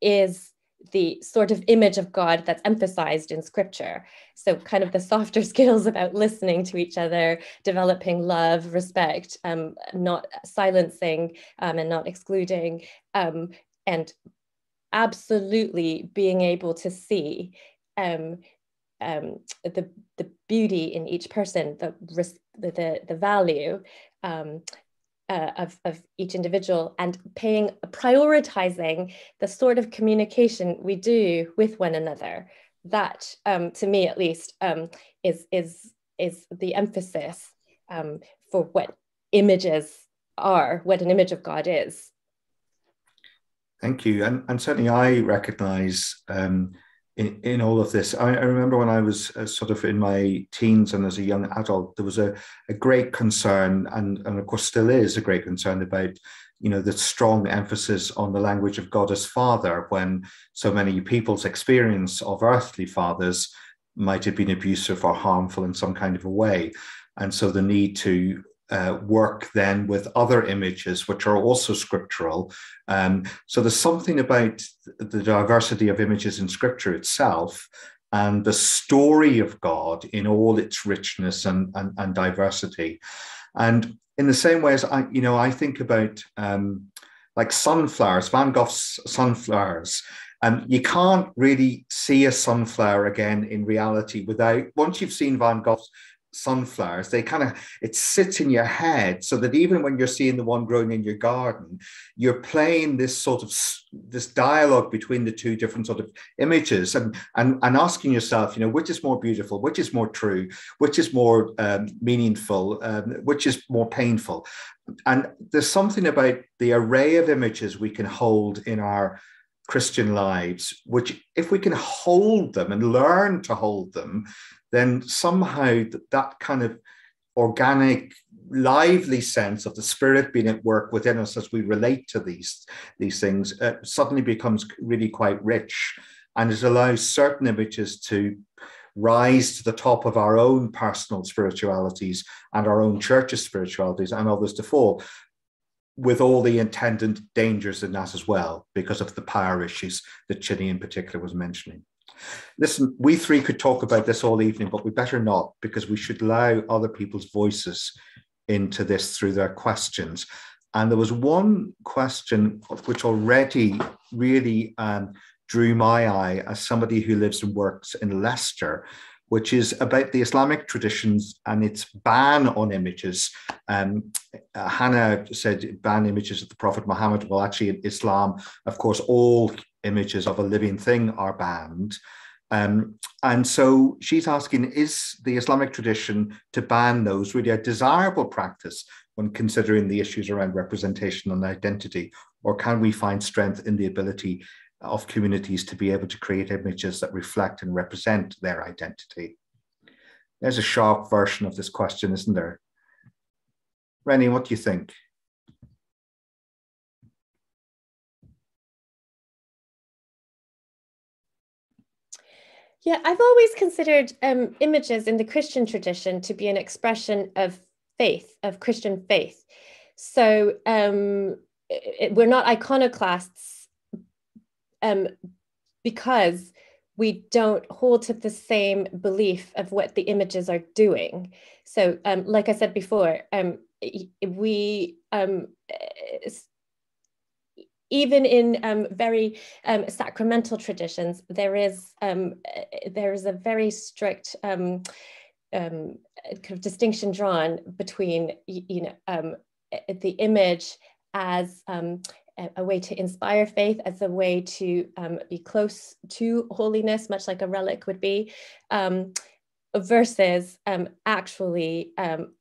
is the sort of image of God that's emphasized in scripture. So, kind of the softer [laughs] skills about listening to each other, developing love, respect, um, not silencing um, and not excluding, um, and absolutely being able to see um, um, the, the beauty in each person, the, the, the value, um, uh, of, of each individual and paying prioritizing the sort of communication we do with one another. That um, to me at least um, is is is the emphasis um, for what images are what an image of god is. Thank you. And, and certainly i recognize um, in, in all of this. I, I remember when I was uh, sort of in my teens and as a young adult, there was a, a great concern, and, and of course still is a great concern about you know the strong emphasis on the language of God as Father when so many people's experience of earthly fathers might have been abusive or harmful in some kind of a way, and so the need to uh, work then with other images which are also scriptural. Um, so there's something about the diversity of images in scripture itself and the story of God in all its richness and, and, and diversity. And in the same way as I, you know, I think about um, like sunflowers, Van Gogh's sunflowers. And you can't really see a sunflower again in reality without, once you've seen Van Gogh's sunflowers they kind of it sits in your head so that even when you're seeing the one growing in your garden you're playing this sort of this dialogue between the two different sort of images and and, and asking yourself you know which is more beautiful which is more true which is more um, meaningful um, which is more painful. And there's something about the array of images we can hold in our Christian lives, which, if we can hold them and learn to hold them, then somehow that kind of organic lively sense of the spirit being at work within us as we relate to these these things uh, suddenly becomes really quite rich and it allows certain images to rise to the top of our own personal spiritualities and our own church's spiritualities and others to fall with all the attendant dangers in that as well because of the power issues that Chine in particular was mentioning Listen, we three could talk about this all evening, but we better not because we should allow other people's voices into this through their questions. And there was one question which already really um, drew my eye as somebody who lives and works in Leicester, which is about the Islamic traditions and its ban on images. Um, uh, Hannah said ban images of the Prophet Muhammad. Well, actually, in Islam, of course, all images of a living thing are banned. Um, and so she's asking is the Islamic tradition to ban those really a desirable practice when considering the issues around representation and identity? Or can we find strength in the ability of communities to be able to create images that reflect and represent their identity? There's a sharp version of this question, isn't there? Renie, what do you think? Yeah, I've always considered um, images in the Christian tradition to be an expression of faith, of Christian faith. So um, it, we're not iconoclasts um, because we don't hold to the same belief of what the images are doing. So, um, like I said before, um, we um, even in um, very um, sacramental traditions, there is um, there is a very strict um, um, kind of distinction drawn between you know um, the image as a way to inspire faith, as a way to be close to holiness, much like a relic would be versus um, actually um,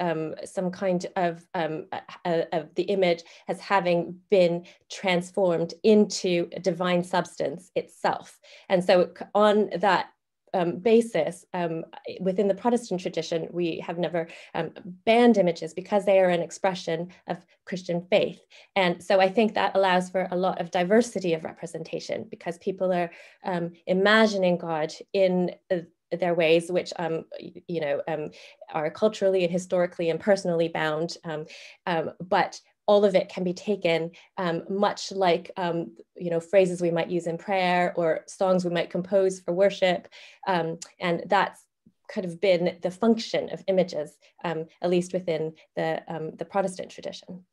um, some kind of, um, of the image as having been transformed into a divine substance itself. And so on that um, basis, um, within the Protestant tradition, we have never um, banned images because they are an expression of Christian faith. And so I think that allows for a lot of diversity of representation because people are um, imagining God in uh, their ways, which um, you know um, are culturally and historically and personally bound, um, um but all of it can be taken um, much like um, you know phrases we might use in prayer or songs we might compose for worship, and that's kind of been the function of images, at least within the the Protestant tradition.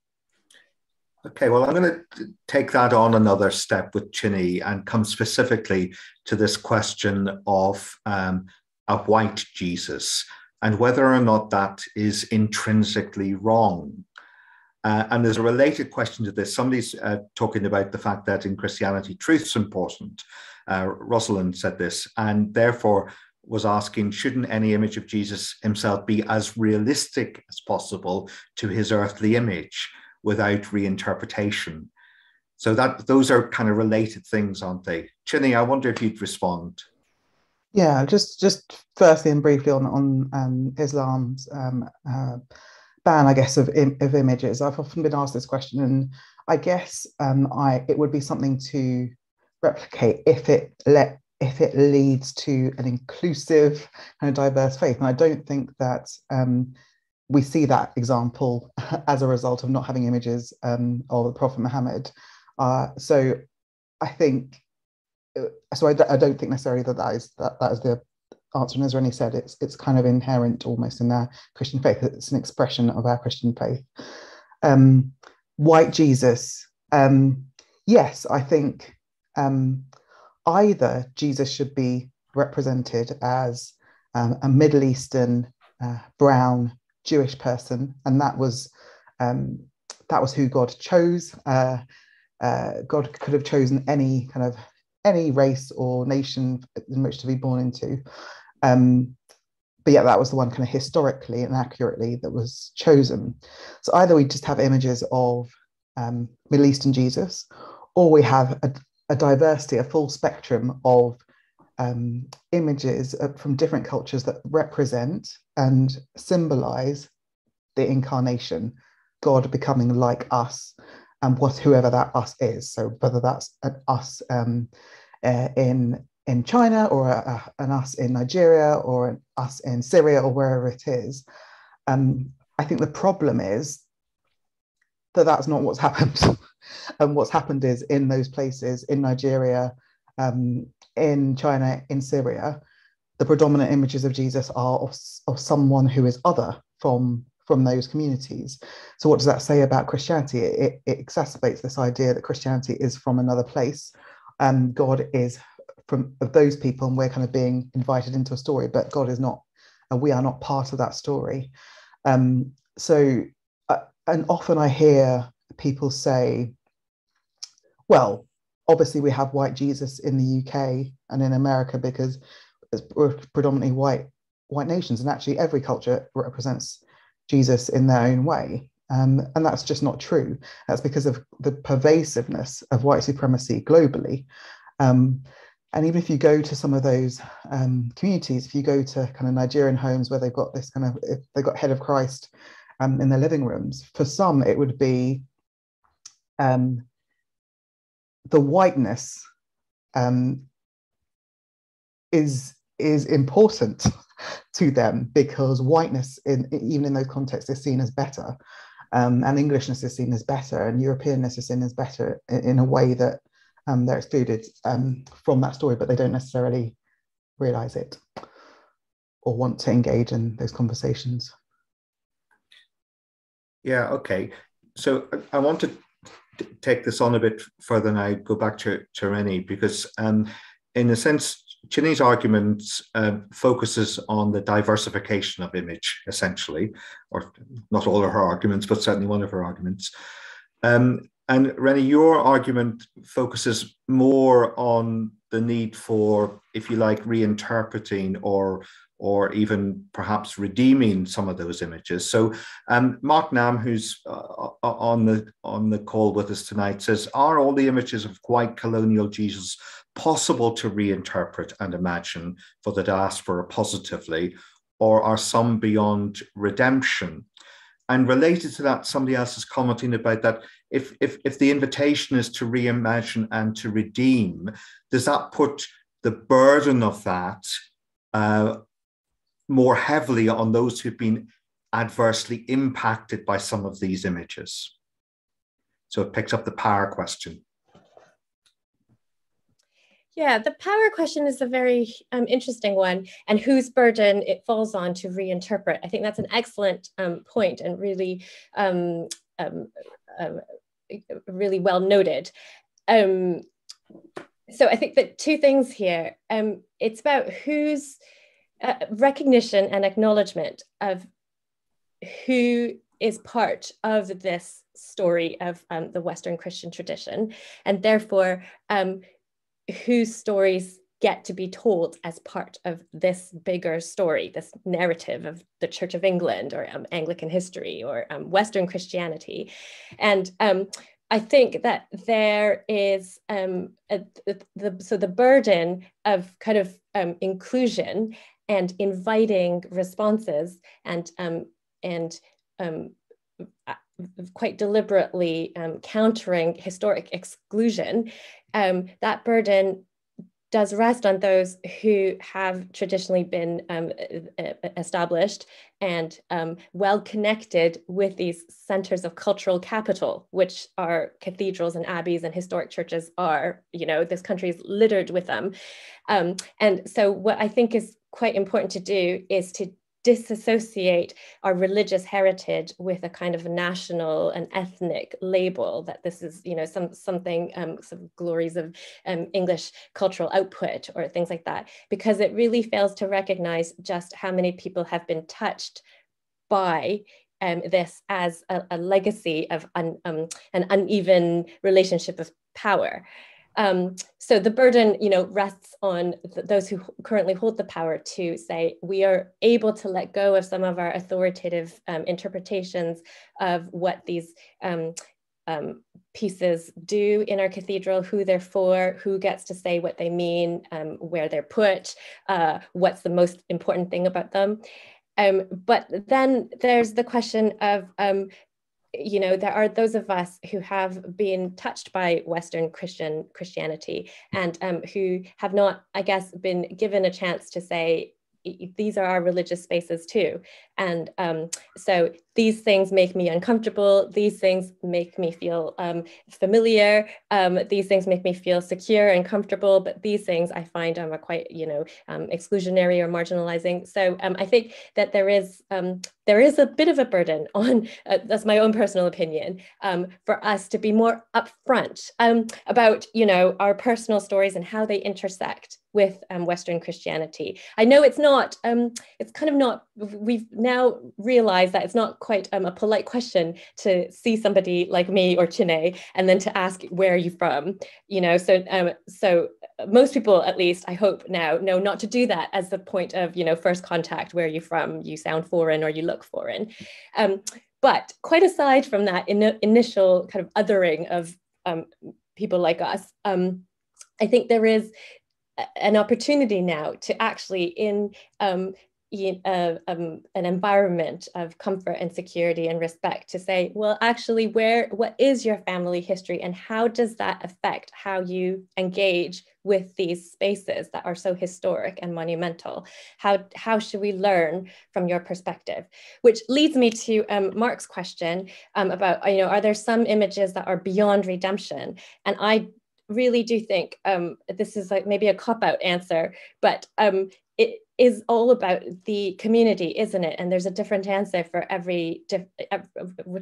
Okay, well, I'm going to take that on another step with Chine and come specifically to this question of um, a white Jesus and whether or not that is intrinsically wrong. Uh, and there's a related question to this. Somebody's uh, talking about the fact that in Christianity, truth's important. Uh, Rosalind said this, and therefore was asking shouldn't any image of Jesus himself be as realistic as possible to his earthly image? without reinterpretation. So that those are kind of related things, aren't they? Chine, I wonder if you'd respond. Yeah, just just firstly and briefly on on um, Islam's um, uh, ban, I guess, of of images. I've often been asked this question, and I guess um, I it would be something to replicate if it let if it leads to an inclusive and diverse faith. And I don't think that um, we see that example [laughs] as a result of not having images um, of the Prophet Muhammad. Uh, so I think, uh, so I, I, don't think necessarily that that is that, that is the answer. And as Renie said, it's it's kind of inherent almost in our Christian faith. It's an expression of our Christian faith. Um, white Jesus, um, yes, I think um, either Jesus should be represented as um, a Middle Eastern uh, brown Jewish person, and that was um, that was who God chose. Uh, uh, God could have chosen any kind of any race or nation in which to be born into. Um, but yeah, that was the one kind of historically and accurately that was chosen. So either we just have images of um, Middle Eastern Jesus, or we have a, a diversity, a full spectrum of um, images from different cultures that represent and symbolize the incarnation, God becoming like us, and what whoever that us is. So whether that's an us um, uh, in in China or a, an us in Nigeria or an us in Syria or wherever it is. Um, I think the problem is that that's not what's [laughs] happened. and what's happened is in those places, in Nigeria, um, in China, in Syria, the predominant images of Jesus are of, of someone who is other from from those communities. So, what does that say about Christianity? It, it exacerbates this idea that Christianity is from another place, and God is from of those people, and we're kind of being invited into a story, but God is not, and we are not part of that story. Um, so, uh, and often I hear people say, well, obviously we have white Jesus in the UK and in America because it's predominantly white white nations, and actually every culture represents Jesus in their own way. Um, and that's just not true. That's because of the pervasiveness of white supremacy globally. Um, and even if you go to some of those um, communities, if you go to kind of Nigerian homes where they've got this kind of, if they've got Head of Christ um, in their living rooms, for some it would be um, the whiteness um, is is important [laughs] to them because whiteness in even in those contexts is seen as better um, and englishness is seen as better and europeanness is seen as better in, in a way that um, they're excluded um, from that story but they don't necessarily realize it or want to engage in those conversations. Yeah okay. So i want to take this on a bit further and I go back to, to Renie because um, in a sense Chine's argument uh, focuses on the diversification of image, essentially, or not all of her arguments, but certainly one of her arguments. Um, and Renie, your argument focuses more on the need for, if you like, reinterpreting or or even perhaps redeeming some of those images. So um, Mark Nam, who's uh, on the on the call with us tonight, says, "Are all the images of white colonial Jesus possible to reinterpret and imagine for the diaspora positively, or are some beyond redemption? And related to that, somebody else is commenting about that. If, if, if the invitation is to reimagine and to redeem, does that put the burden of that uh, more heavily on those who've been adversely impacted by some of these images? So it picks up the power question. Yeah, the power question is a very um, interesting one, and whose burden it falls on to reinterpret. I think that's an excellent um, point and really, um, um, um really well noted. Um, so I think that two things here. it's about whose uh, recognition and acknowledgement of who is part of this story of the Western Christian tradition, and therefore whose stories get to be told as part of this bigger story, this narrative of the Church of England or um, Anglican history or um, Western Christianity. And um, I think that there is um, a, the, so the burden of kind of um, inclusion and inviting responses and um, and um, quite deliberately um, countering historic exclusion, um, that burden does rest on those who have traditionally been um, established and um, well connected with these centers of cultural capital, which are cathedrals and abbeys and historic churches are, you know, this country is littered with them. Um, and so what I think is quite important to do is to disassociate our religious heritage with a kind of national and ethnic label that this is you know some something um, some glories of um, english cultural output or things like that. Because it really fails to recognize just how many people have been touched by um, this as a, a legacy of un, um, an uneven relationship of power um, so the burden, you know, rests on th those who currently hold the power to say we are able to let go of some of our authoritative um, interpretations of what these um, um pieces do in our cathedral, who they're for, who gets to say what they mean, um, where they're put, uh, what's the most important thing about them. Um, but then there's the question of um, you know there are those of us who have been touched by western christian christianity and um, who have not i guess been given a chance to say these are our religious spaces too. And um, so these things make me uncomfortable. These things make me feel um, familiar. Um, these things make me feel secure and comfortable. But these things I find um, are quite, you know, um, exclusionary or marginalizing. So um, I think that there is um, there is a bit of a burden [laughs] on. Uh, that's my own personal opinion for us to be more upfront about, you know, our personal stories and how they intersect with Western Christianity. I know it's not. it's kind of not. We've now realized that it's not quite um, a polite question to see somebody like me or Chine and then to ask where are you from? You know so um, so most people at least I hope now know not to do that as the point of you know first contact where are you from? You sound foreign or you look foreign. Um, but quite aside from that in, initial kind of othering of um, people like us um, I think there is an opportunity now to actually in um, uh, um, an environment of comfort and security and respect to say well actually where what is your family history and how does that affect how you engage with these spaces that are so historic and monumental? How how should we learn from your perspective? Which leads me to um, mark's question um, about you know are there some images that are beyond redemption? And i really do think um, this is like maybe a cop out answer, but um, it is all about the community, isn't it? And there's a different answer for every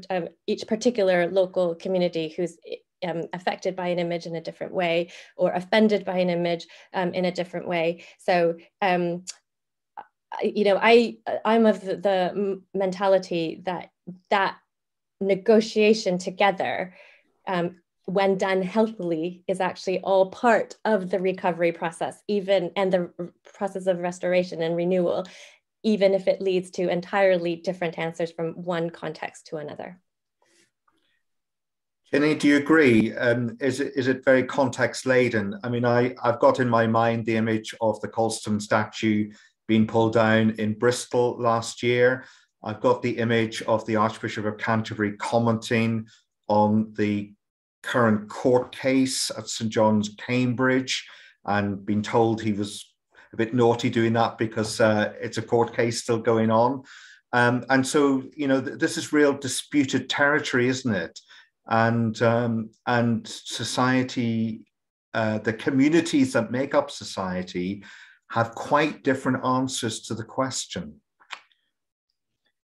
um, each particular local community who's um, affected by an image in a different way or offended by an image um, in a different way. So, um, you know, I I'm of the mentality that that negotiation together um, when done healthily is actually all part of the recovery process even and the process of restoration and renewal even if it leads to entirely different answers from one context to another Chine, do you agree? Um, is, it, is it very context laden? I mean, I, I've got in my mind the image of the Colston statue being pulled down in Bristol last year. I've got the image of the Archbishop of Canterbury commenting on the current court case at St John's, Cambridge, and been told he was a bit naughty doing that because uh, it's a court case still going on. Um, and so, you know, th- this is real disputed territory, isn't it? And um, and society, uh, the communities that make up society, have quite different answers to the question.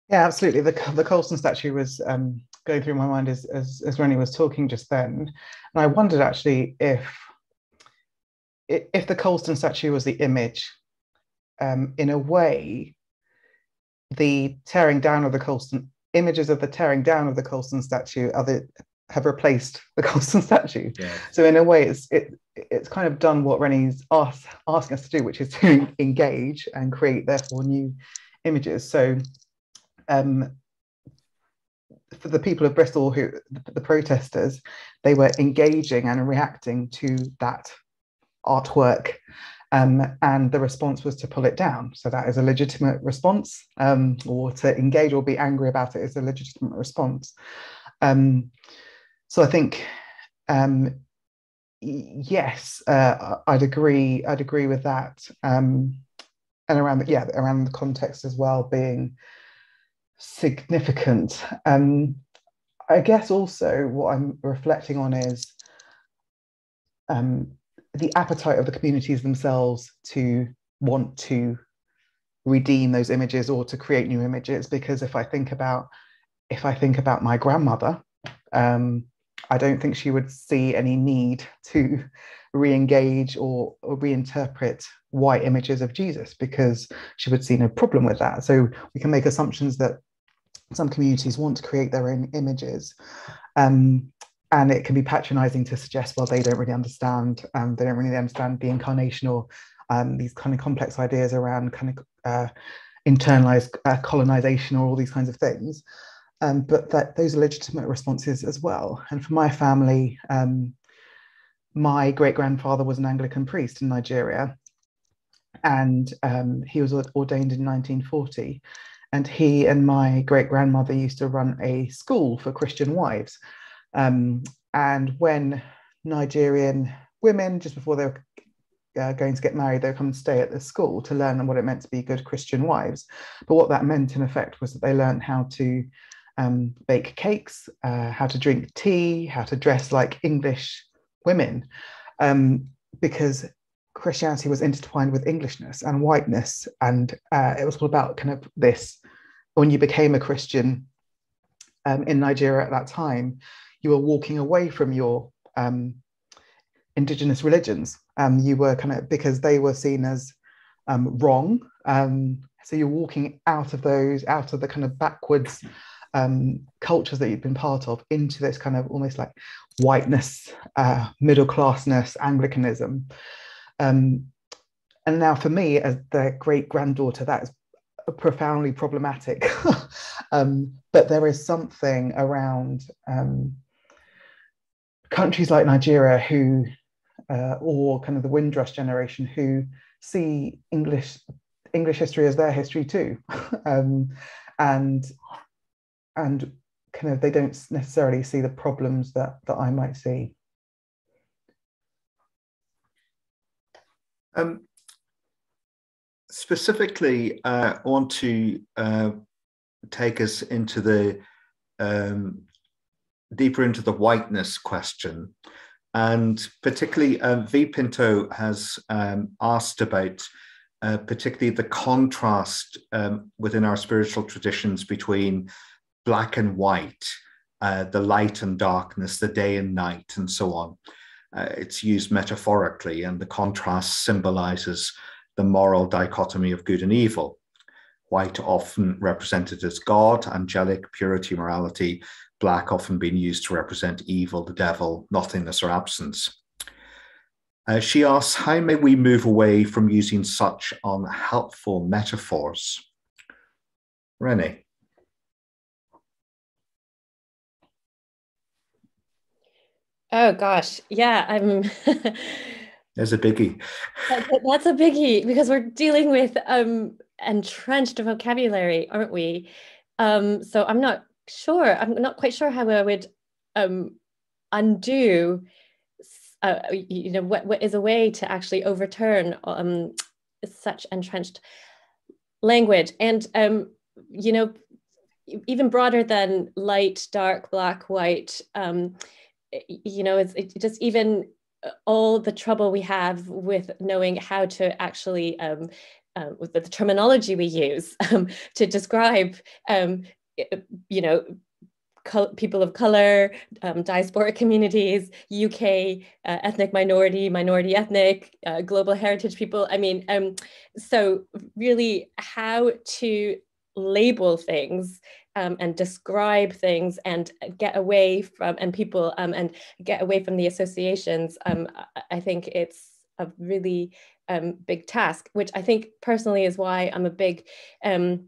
Yeah, absolutely. The the Colston statue was um, going through my mind as, as, as Renie was talking just then. And I wondered actually if, if the Colston statue was the image, um, in a way, the tearing down of the Colston, images of the tearing down of the Colston statue are the, have replaced the [laughs] Colston statue. Yeah. So in a way, it's it it's kind of done what Renie's ask, asking us to do, which is to [laughs] engage and create therefore new images. So um, for the people of Bristol who the, the protesters, they were engaging and reacting to that artwork. Um, and the response was to pull it down. So that is a legitimate response, um, or to engage or be angry about it is a legitimate response. Um, so I think, um, yes, uh, I'd agree. I'd agree with that. Um, and around the, yeah, around the context as well being significant. Um, I guess also what I'm reflecting on is um, the appetite of the communities themselves to want to redeem those images or to create new images. Because if I think about if I think about my grandmother, um, I don't think she would see any need to re-engage or, or reinterpret white images of Jesus because she would see no problem with that. So we can make assumptions that some communities want to create their own images. Um, and it can be patronizing to suggest, well, they don't really understand, um, they don't really understand the incarnation or um, these kind of complex ideas around kind of uh, internalized uh, colonization or all these kinds of things. Um, but that those are legitimate responses as well. And for my family, um, my great grandfather was an Anglican priest in Nigeria, and um, he was ordained in 1940 and he and my great grandmother used to run a school for Christian wives. Um, and when Nigerian women, just before they were uh, going to get married, they would come and stay at the school to learn what it meant to be good Christian wives. But what that meant, in effect, was that they learned how to um, bake cakes, uh, how to drink tea, how to dress like English women, um, because Christianity was intertwined with Englishness and whiteness, and uh, it was all about kind of this. When you became a Christian um, in Nigeria at that time, you were walking away from your um, indigenous religions. Um, you were kind of because they were seen as um, wrong. Um, so you're walking out of those, out of the kind of backwards um, cultures that you've been part of, into this kind of almost like whiteness, uh, middle classness, Anglicanism. Um, and now for me, as the great granddaughter, that is profoundly problematic. [laughs] um, but there is something around um, countries like Nigeria who, uh, or kind of the Windrush generation, who see English English history as their history too, [laughs] um, and and kind of they don't necessarily see the problems that that I might see. Um, specifically, uh, I want to uh, take us into the um, deeper into the whiteness question. And particularly, uh, V. Pinto has um, asked about uh, particularly the contrast um, within our spiritual traditions between black and white, uh, the light and darkness, the day and night, and so on. Uh, it's used metaphorically, and the contrast symbolizes the moral dichotomy of good and evil. White often represented as God, angelic, purity, morality, black often being used to represent evil, the devil, nothingness, or absence. Uh, she asks, How may we move away from using such unhelpful metaphors? Renie. Oh gosh, yeah, I'm. [laughs] There's a biggie. that's a biggie because we're dealing with um, entrenched vocabulary, aren't we? Um, so I'm not sure. I'm not quite sure how I would um, undo. Uh, you know, what, what is a way to actually overturn um, such entrenched language, and um, you know, even broader than light, dark, black, white. Um, you know, it's it just even uh, all the trouble we have with knowing how to actually um, uh, with the terminology we use [laughs] um, to describe, um, you know, people of color, um, communities, UK uh, ethnic minority, minority ethnic, uh, global heritage people. I mean, um, so really how to label things um, and describe things and get away from and people um, and get away from the associations um, i think it's a really um, big task which i think personally is why i'm a big um,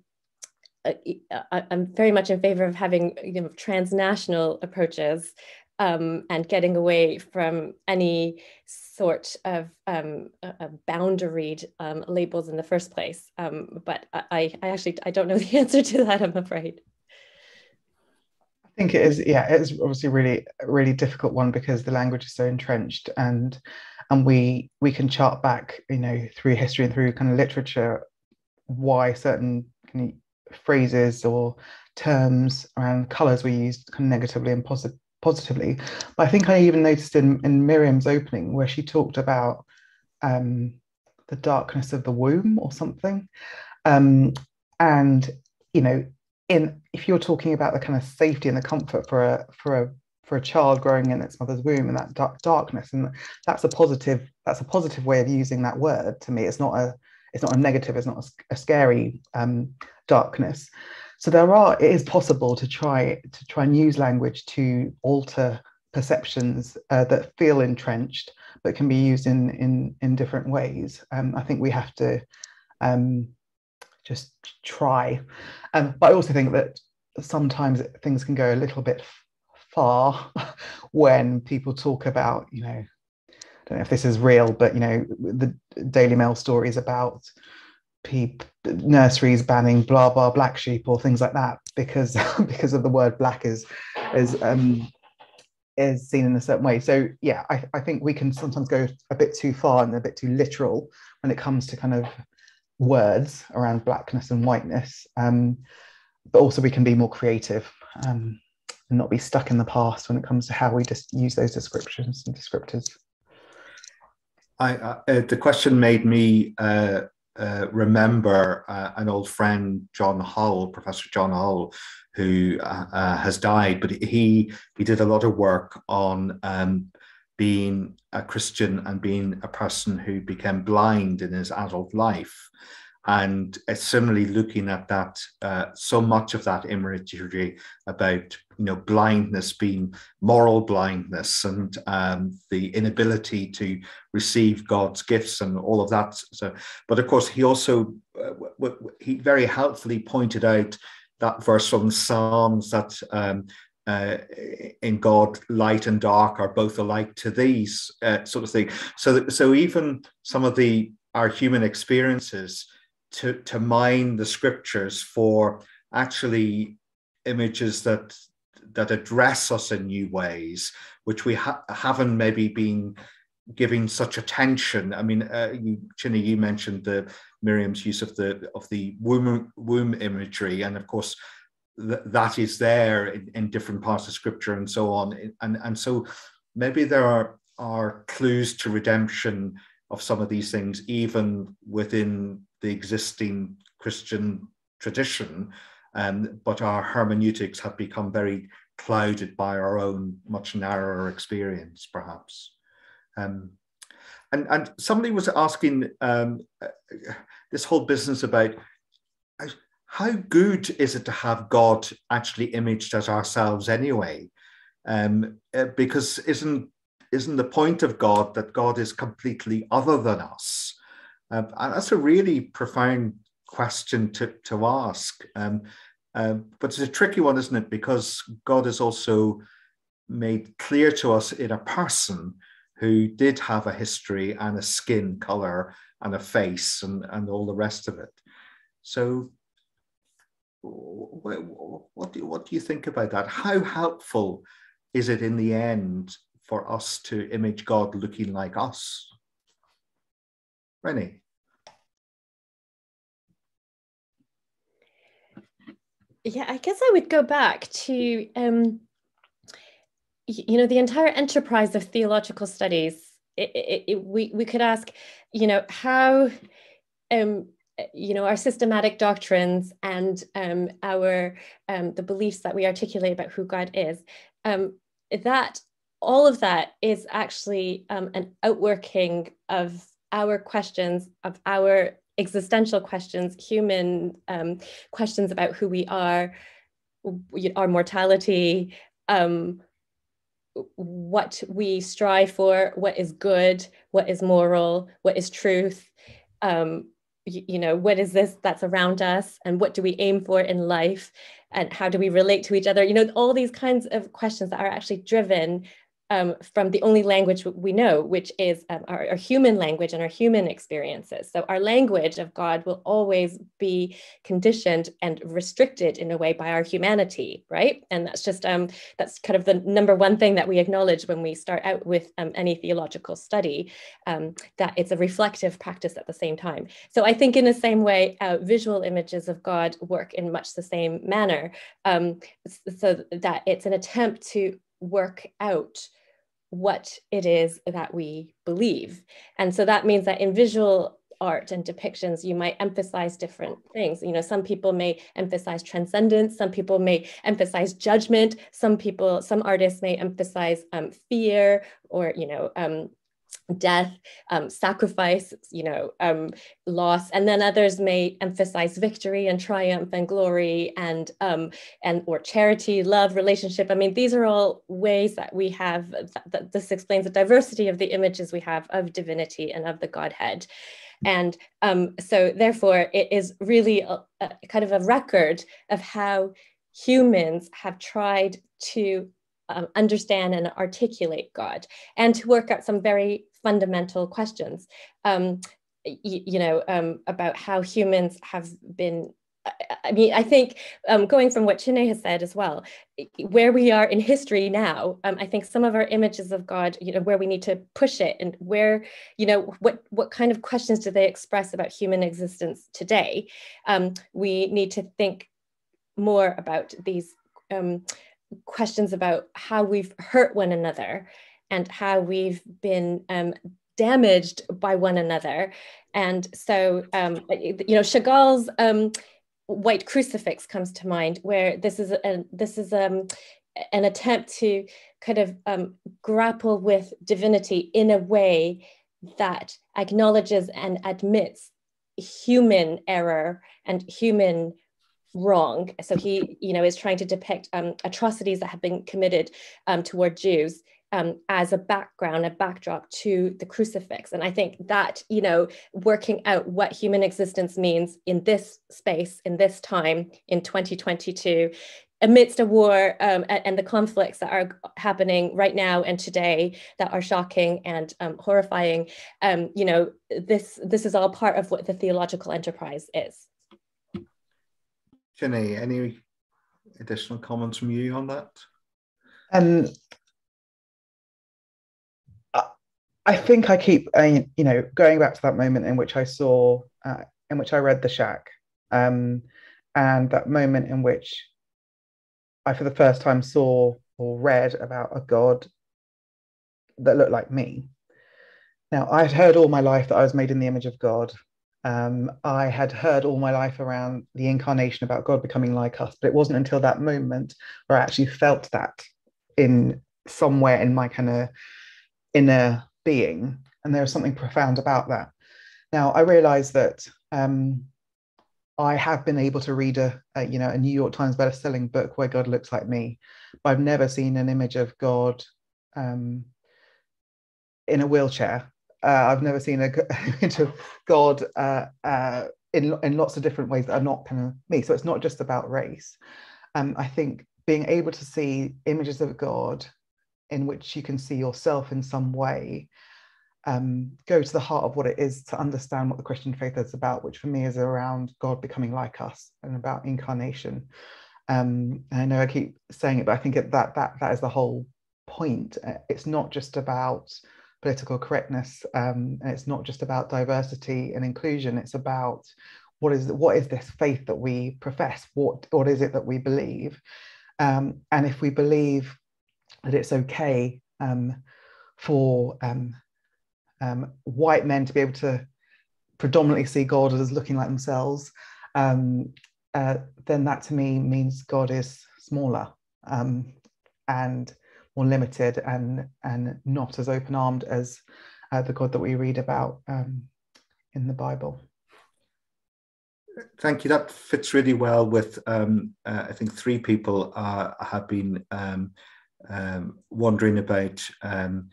uh, I'm very much in favor of having you know, transnational approaches um, and getting away from any sort of um, boundaried um, labels in the first place. Um, but I, I actually I don't know the [laughs] answer to that. I'm afraid. I think it is. Yeah, it's obviously really really difficult one because the language is so entrenched and and we we can chart back you know through history and through kind of literature why certain kind of phrases or terms around colors were used kind of negatively and positive positively. But I think I even noticed in, in Miriam's opening where she talked about um, the darkness of the womb or something. Um, and, you know, in if you're talking about the kind of safety and the comfort for a for a for a child growing in its mother's womb and that dark, darkness and that's a positive that's a positive way of using that word to me. It's not a it's not a negative it's not a, a scary um, darkness. So there are it is possible to try to try and use language to alter perceptions uh, that feel entrenched but can be used in in in different ways. Um, i think we have to um, just try. Um, but i also think that sometimes things can go a little bit far [laughs] when people talk about you know i don't know if this is real but you know the daily mail stories about people nurseries banning blah blah black sheep or things like that because [laughs] because of the word black is is um is seen in a certain way. So yeah I, I think we can sometimes go a bit too far and a bit too literal when it comes to kind of words around blackness and whiteness um but also we can be more creative um and not be stuck in the past when it comes to how we just use those descriptions and descriptors. I, uh, the question made me uh, uh, remember uh, an old friend, John Hull, Professor John Hull, who uh, uh, has died, but he he did a lot of work on um, being a Christian and being a person who became blind in his adult life, and similarly looking at that, uh, so much of that imagery about you know blindness being moral blindness and um, the inability to receive God's gifts and all of that. So, but of course, he also uh, he very helpfully pointed out that verse from Psalms that. Um, uh, in God, light and dark are both alike to these uh, sort of thing. So, so even some of the our human experiences to to mine the scriptures for actually images that that address us in new ways, which we ha- haven't maybe been giving such attention. I mean, uh, you, Chine, you mentioned the Miriam's use of the of the womb womb imagery, and of course, th- that is there in, in, different parts of Scripture and so on. And and so maybe there are are clues to redemption of some of these things, even within the existing Christian tradition um, but our hermeneutics have become very clouded by our own much narrower experience, perhaps. Um, and, and somebody was asking um, uh, this whole business about how good is it to have God actually imaged as ourselves anyway? Um, uh, because isn't isn't the point of God that God is completely other than us? Uh, and that's a really profound question to, to ask. Um, um, but it's a tricky one, isn't it? Because God is also made clear to us in a person who did have a history and a skin color and a face and, and all the rest of it. So, what do, what do you think about that? How helpful is it in the end for us to image God looking like us? Renie? yeah, I guess I would go back to, um, you know, the entire enterprise of theological studies. It, it, it, we, we could ask, you know, how, um, you know, our systematic doctrines and um, our um, the beliefs that we articulate about who God is, um, that all of that is actually um, an outworking of our questions of our existential questions, human um, questions about who we are, our mortality, um, what we strive for, what is good, what is moral, what is truth. Um, you know what is this that's around us and what do we aim for in life and how do we relate to each other? You know all these kinds of questions that are actually driven um, from the only language we know, which is um, our, our, human language and our human experiences. So, our language of God will always be conditioned and restricted in a way by our humanity, right? And that's just um, that's kind of the number one thing that we acknowledge when we start out with um, any theological study, um, that it's a reflective practice at the same time. So, I think in the same way, uh, visual images of God work in much the same manner, um, so that it's an attempt to work out what it is that we believe. And so that means that in visual art and depictions, you might emphasize different things. You know, some people may emphasize transcendence, some people may emphasize judgment, some people, some artists may emphasize um, fear or, you know, um, death, um, sacrifice, you know, um, loss, and then others may emphasize victory and triumph and glory and um, and or charity, love, relationship. I mean, these are all ways that we have. That this explains the diversity of the images we have of divinity and of the Godhead. And um, so, therefore, it is really a, a kind of a record of how humans have tried to um, understand and articulate God and to work out some very fundamental questions, um, you, you, know, um, about how humans have been. I mean, I think um, going from what Chine has said as well, where we are in history now, um, I think some of our images of God, you know, where we need to push it and where, you know, what what kind of questions do they express about human existence today? Um, we need to think more about these um, questions about how we've hurt one another and how we've been um, damaged by one another. And so, um, you know, Chagall's um, white crucifix comes to mind, where this is a, this is um, an attempt to kind of um, grapple with divinity in a way that acknowledges and admits human error and human wrong. So he, you know, is trying to depict um, atrocities that have been committed um, toward Jews um, as a background, a backdrop to the crucifix. And I think that, you know, working out what human existence means in this space, in this time, in 2022, amidst a war um, and the conflicts that are happening right now and today that are shocking and um, horrifying, um, you know, this this is all part of what the theological enterprise is. Chine, any additional comments from you on that? Um, I think I keep, you know, going back to that moment in which I saw, uh, in which I read The Shack, um, and that moment in which I, for the first time, saw or read about a God that looked like me. Now, I had heard all my life that I was made in the image of God, um, I had heard all my life around the incarnation about God becoming like us, but it wasn't until that moment where I actually felt that in somewhere in my kind of inner being. And there is something profound about that. Now I realize that um, I have been able to read a, a, you know a New York Times best-selling book where God looks like me, but I've never seen an image of God um, in a wheelchair uh, I've never seen a [laughs] of God uh, uh, in in lots of different ways that are not kind of me. So it's not just about race. Um, I think being able to see images of God in which you can see yourself in some way um, go to the heart of what it is to understand what the Christian faith is about, which for me is around God becoming like us and about incarnation. Um, I know I keep saying it, but I think that that that is the whole point. Uh, it's not just about political correctness um, and it's not just about diversity and inclusion it's about what is what is this faith that we profess what what is it that we believe um, and if we believe that it's okay um, for um, um, white men to be able to predominantly see God as looking like themselves, um, uh, then that to me means God is smaller. And more limited and and not as open armed as uh, the God that we read about um, in the Bible. Thank you. That fits really well with um, uh, I think three people uh, have been um, um wondering about um,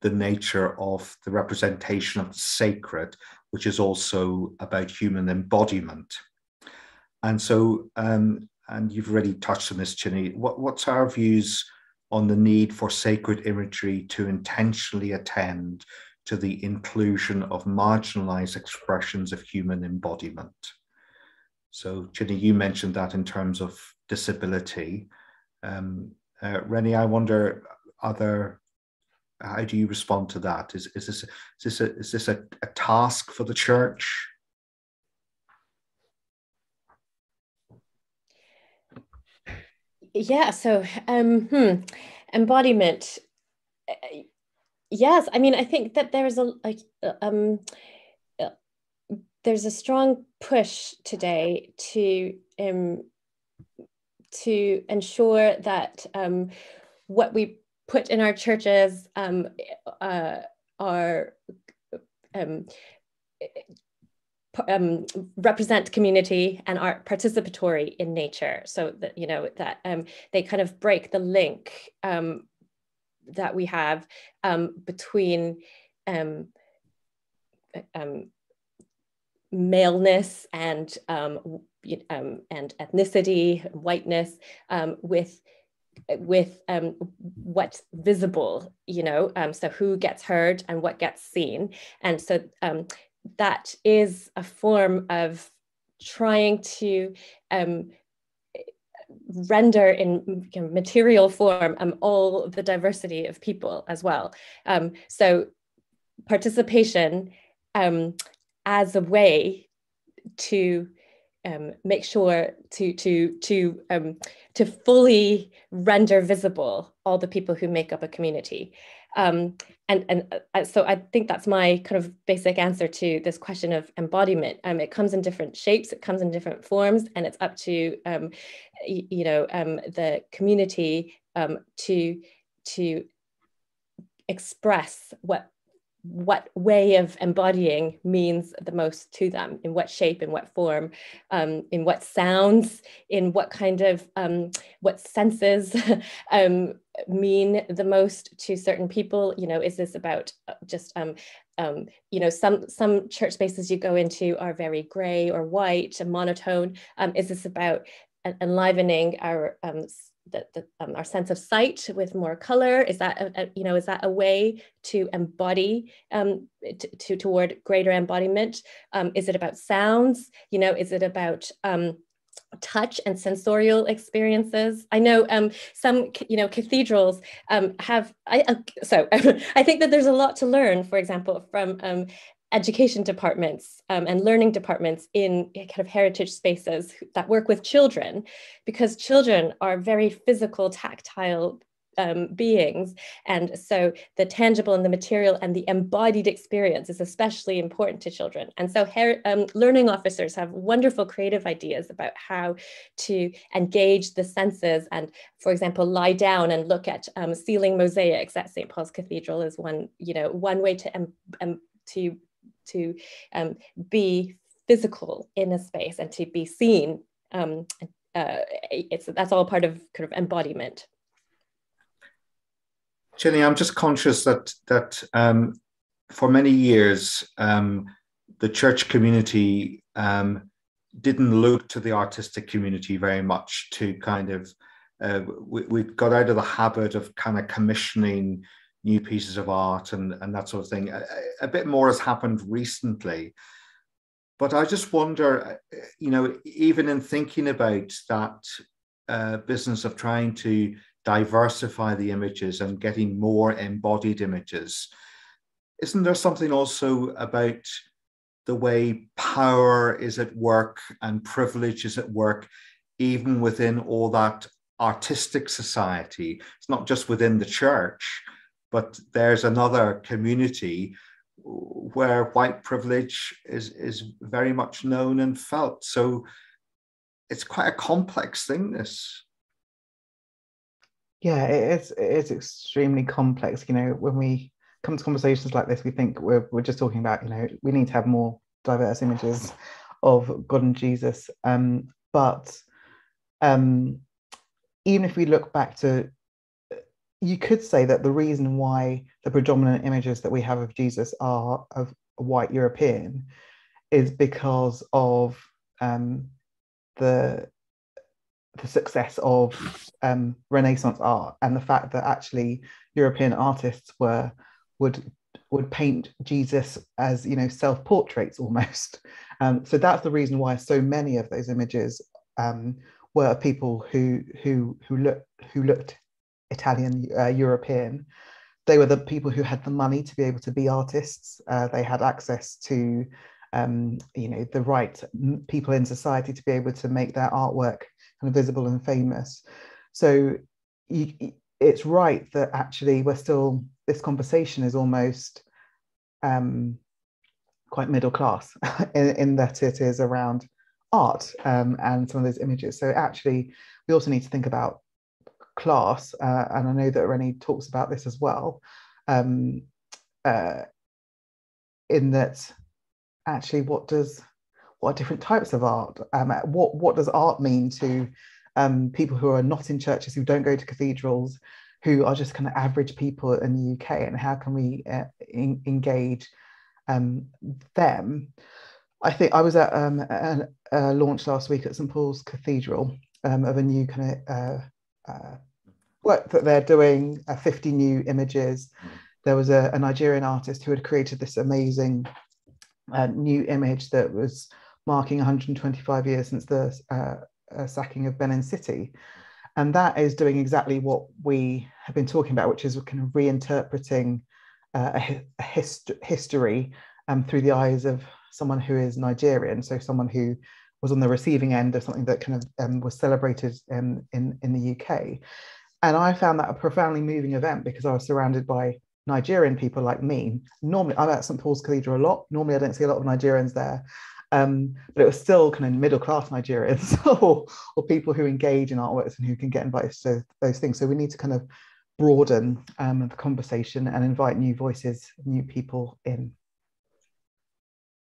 the nature of the representation of the sacred which is also about human embodiment. And so, um, and you've already touched on this, Chine. What, what's our views on the need for sacred imagery to intentionally attend to the inclusion of marginalized expressions of human embodiment? So, Chine, you mentioned that in terms of disability. Um, uh, Renie, I wonder, other how do you respond to that? Is, is this is this a, is this a, a task for the church? Yeah. So, um, hmm, embodiment. Yes, I mean, I think that there is a like um, there's a strong push today to um, to ensure that um, what we put in our churches um, uh, are um, um, represent community and are participatory in nature. So that you know that um, they kind of break the link um, that we have um, between um, um, maleness and um, um, and ethnicity, whiteness, um, with with um, what's visible, you know, um, so who gets heard and what gets seen. And so um, that is a form of trying to um, render in you know, material form um, all the diversity of people as well. Um, so participation um, as a way to um, make sure to to to um, to fully render visible all the people who make up a community. Um, and and uh, so I think that's my kind of basic answer to this question of embodiment. Um, it comes in different shapes, it comes in different forms, and it's up to um, you know um, the community um, to to express what what way of embodying means the most to them in what shape in what form um, in what sounds in what kind of um, what senses [laughs] um, mean the most to certain people. You know is this about uh, just um, um, you know some some church spaces you go into are very gray or white and monotone. Um, is this about enlivening our the, the um, our sense of sight with more color? Is that a, a, you know is that a way to embody um, to, to, toward greater embodiment? Um, is it about sounds? You know is it about um, touch and sensorial experiences? I know um, some you know cathedrals um, have i uh, so [laughs] i think that there's a lot to learn for example from um, education departments um, and learning departments in kind of heritage spaces that work with children because children are very physical tactile um, beings. And so the tangible and the material and the embodied experience is especially important to children. And so um, learning officers have wonderful creative ideas about how to engage the senses and for example lie down and look at um, ceiling mosaics at st paul's cathedral is one you know one way to to to um, be physical in a space and to be seen. Um, uh, it's that's all part of kind of embodiment. Chine, I'm just conscious that that um, for many years um, the church community um, didn't look to the artistic community very much to kind of uh, we, we got out of the habit of kind of commissioning new pieces of art and, and that sort of thing. A, a bit more has happened recently. But I just wonder, uh, you know, even in thinking about that uh, business of trying to diversify the images and getting more embodied images, isn't there something also about the way power is at work and privilege is at work, even within all that artistic society? It's not just within the church, but there's another community where white privilege is is very much known and felt. So it's quite a complex thing. This. Yeah, it's it's extremely complex. You know, when we come to conversations like this, we think we're we're just talking about you know we need to have more diverse images of God and Jesus. Um, but um, even if we look back to you could say that the reason why the predominant images that we have of Jesus are of white European is because of um, the the success of um, Renaissance art and the fact that actually European artists were would would paint Jesus as you know self portraits almost. [laughs] Um, so that's the reason why so many of those images um, were people who who who looked who looked Italian uh, European. They were the people who had the money to be able to be artists. Uh, they had access to um, you know the right people in society to be able to make their artwork kind of visible and famous. So you, it's right that actually we're still this conversation is almost um, quite middle class [laughs] in, in, that it is around art um, and some of those images. So actually, we also need to think about class, uh, and I know that Renie talks about this as well. Um, uh, in that, actually, what does what are different types of art? Um, what what does art mean to um, people who are not in churches, who don't go to cathedrals, who are just kind of average people in the UK, and how can we uh, in, engage um, them? I think I was at um, a, a, launch last week at St Paul's Cathedral um, of a new kind of uh, uh, work that they're doing, uh, 50 new images. There was a, a, Nigerian artist who had created this amazing uh, new image that was marking 125 years since the uh, uh, sacking of Benin City. And that is doing exactly what we have been talking about, which is kind of reinterpreting uh, a, a hist- history um, through the eyes of someone who is Nigerian, so someone who was on the receiving end of something that kind of um, was celebrated in, in, in the UK. And I found that a profoundly moving event because I was surrounded by Nigerian people like me. Normally, I'm at St. Paul's Cathedral a lot. Normally, I don't see a lot of Nigerians there. Um, but it was still kind of middle class Nigerians [laughs] or, or people who engage in artworks and who can get invited to those things. So we need to kind of broaden um, the conversation and invite new voices, new people in.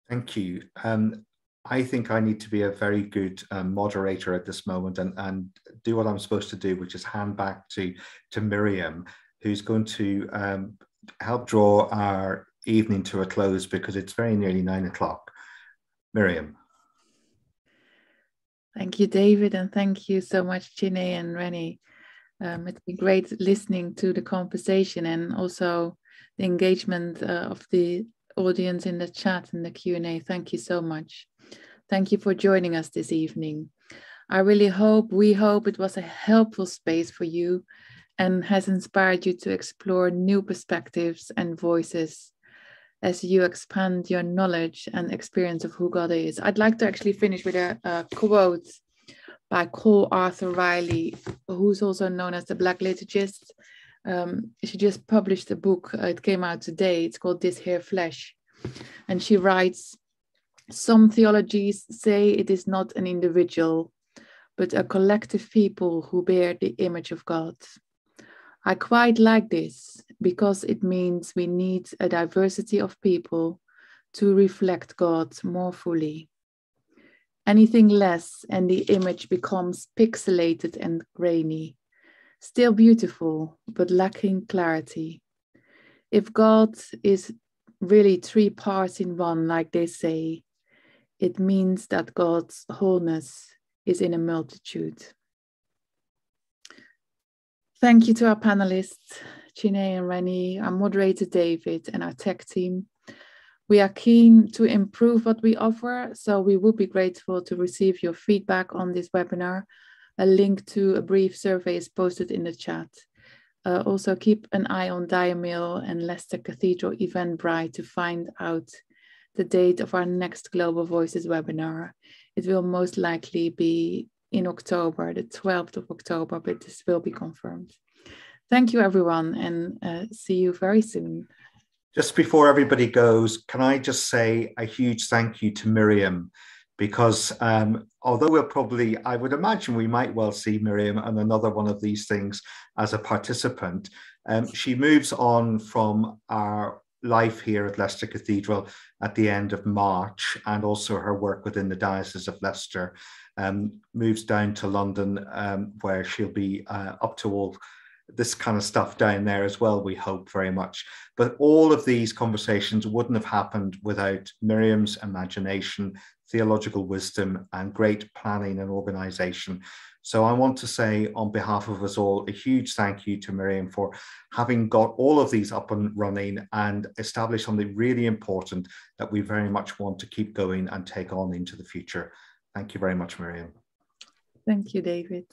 Thank you. Um, I think I need to be a very good um, moderator at this moment and, and do what I'm supposed to do, which is hand back to, to Miriam, who's going to um, help draw our evening to a close because it's very nearly nine o'clock. Miriam. Thank you, David, and thank you so much, Chine and Renie. Um, it's been great listening to the conversation and also the engagement uh, of the audience in the chat and the Q&A. Thank you so much. Thank you for joining us this evening. I really hope, we hope it was a helpful space for you and has inspired you to explore new perspectives and voices as you expand your knowledge and experience of who God is. I'd like to actually finish with a, a quote by Cole Arthur Riley, who's also known as the Black Liturgist. Um, she just published a book, uh, it came out today, it's called This Here Flesh. And she writes Some theologies say it is not an individual, but a collective people who bear the image of God. I quite like this because it means we need a diversity of people to reflect God more fully. Anything less, and the image becomes pixelated and grainy, still beautiful, but lacking clarity. If God is really three parts in one, like they say, it means that God's wholeness is in a multitude. Thank you to our panelists, Chine and Renie, our moderator David, and our tech team. We are keen to improve what we offer, so we would be grateful to receive your feedback on this webinar. A link to a brief survey is posted in the chat. Uh, also keep an eye on Diamail and Leicester Cathedral Eventbrite to find out the date of our next Global Voices webinar. It will most likely be in October, the 12th of October, but this will be confirmed. Thank you, everyone, and uh, see you very soon. Just before everybody goes, can I just say a huge thank you to Miriam? Because um, although we'll probably, I would imagine we might well see Miriam and another one of these things as a participant, um, she moves on from our life here at Leicester Cathedral at the end of March and also her work within the Diocese of Leicester um, moves down to London, um, where she'll be uh, up to all this kind of stuff down there as well, we hope very much. But all of these conversations wouldn't have happened without Miriam's imagination, theological wisdom, and great planning and organization. So I want to say on behalf of us all, a huge thank you to Miriam for having got all of these up and running and established something really important that we very much want to keep going and take on into the future. Thank you very much, Miriam. Thank you, David.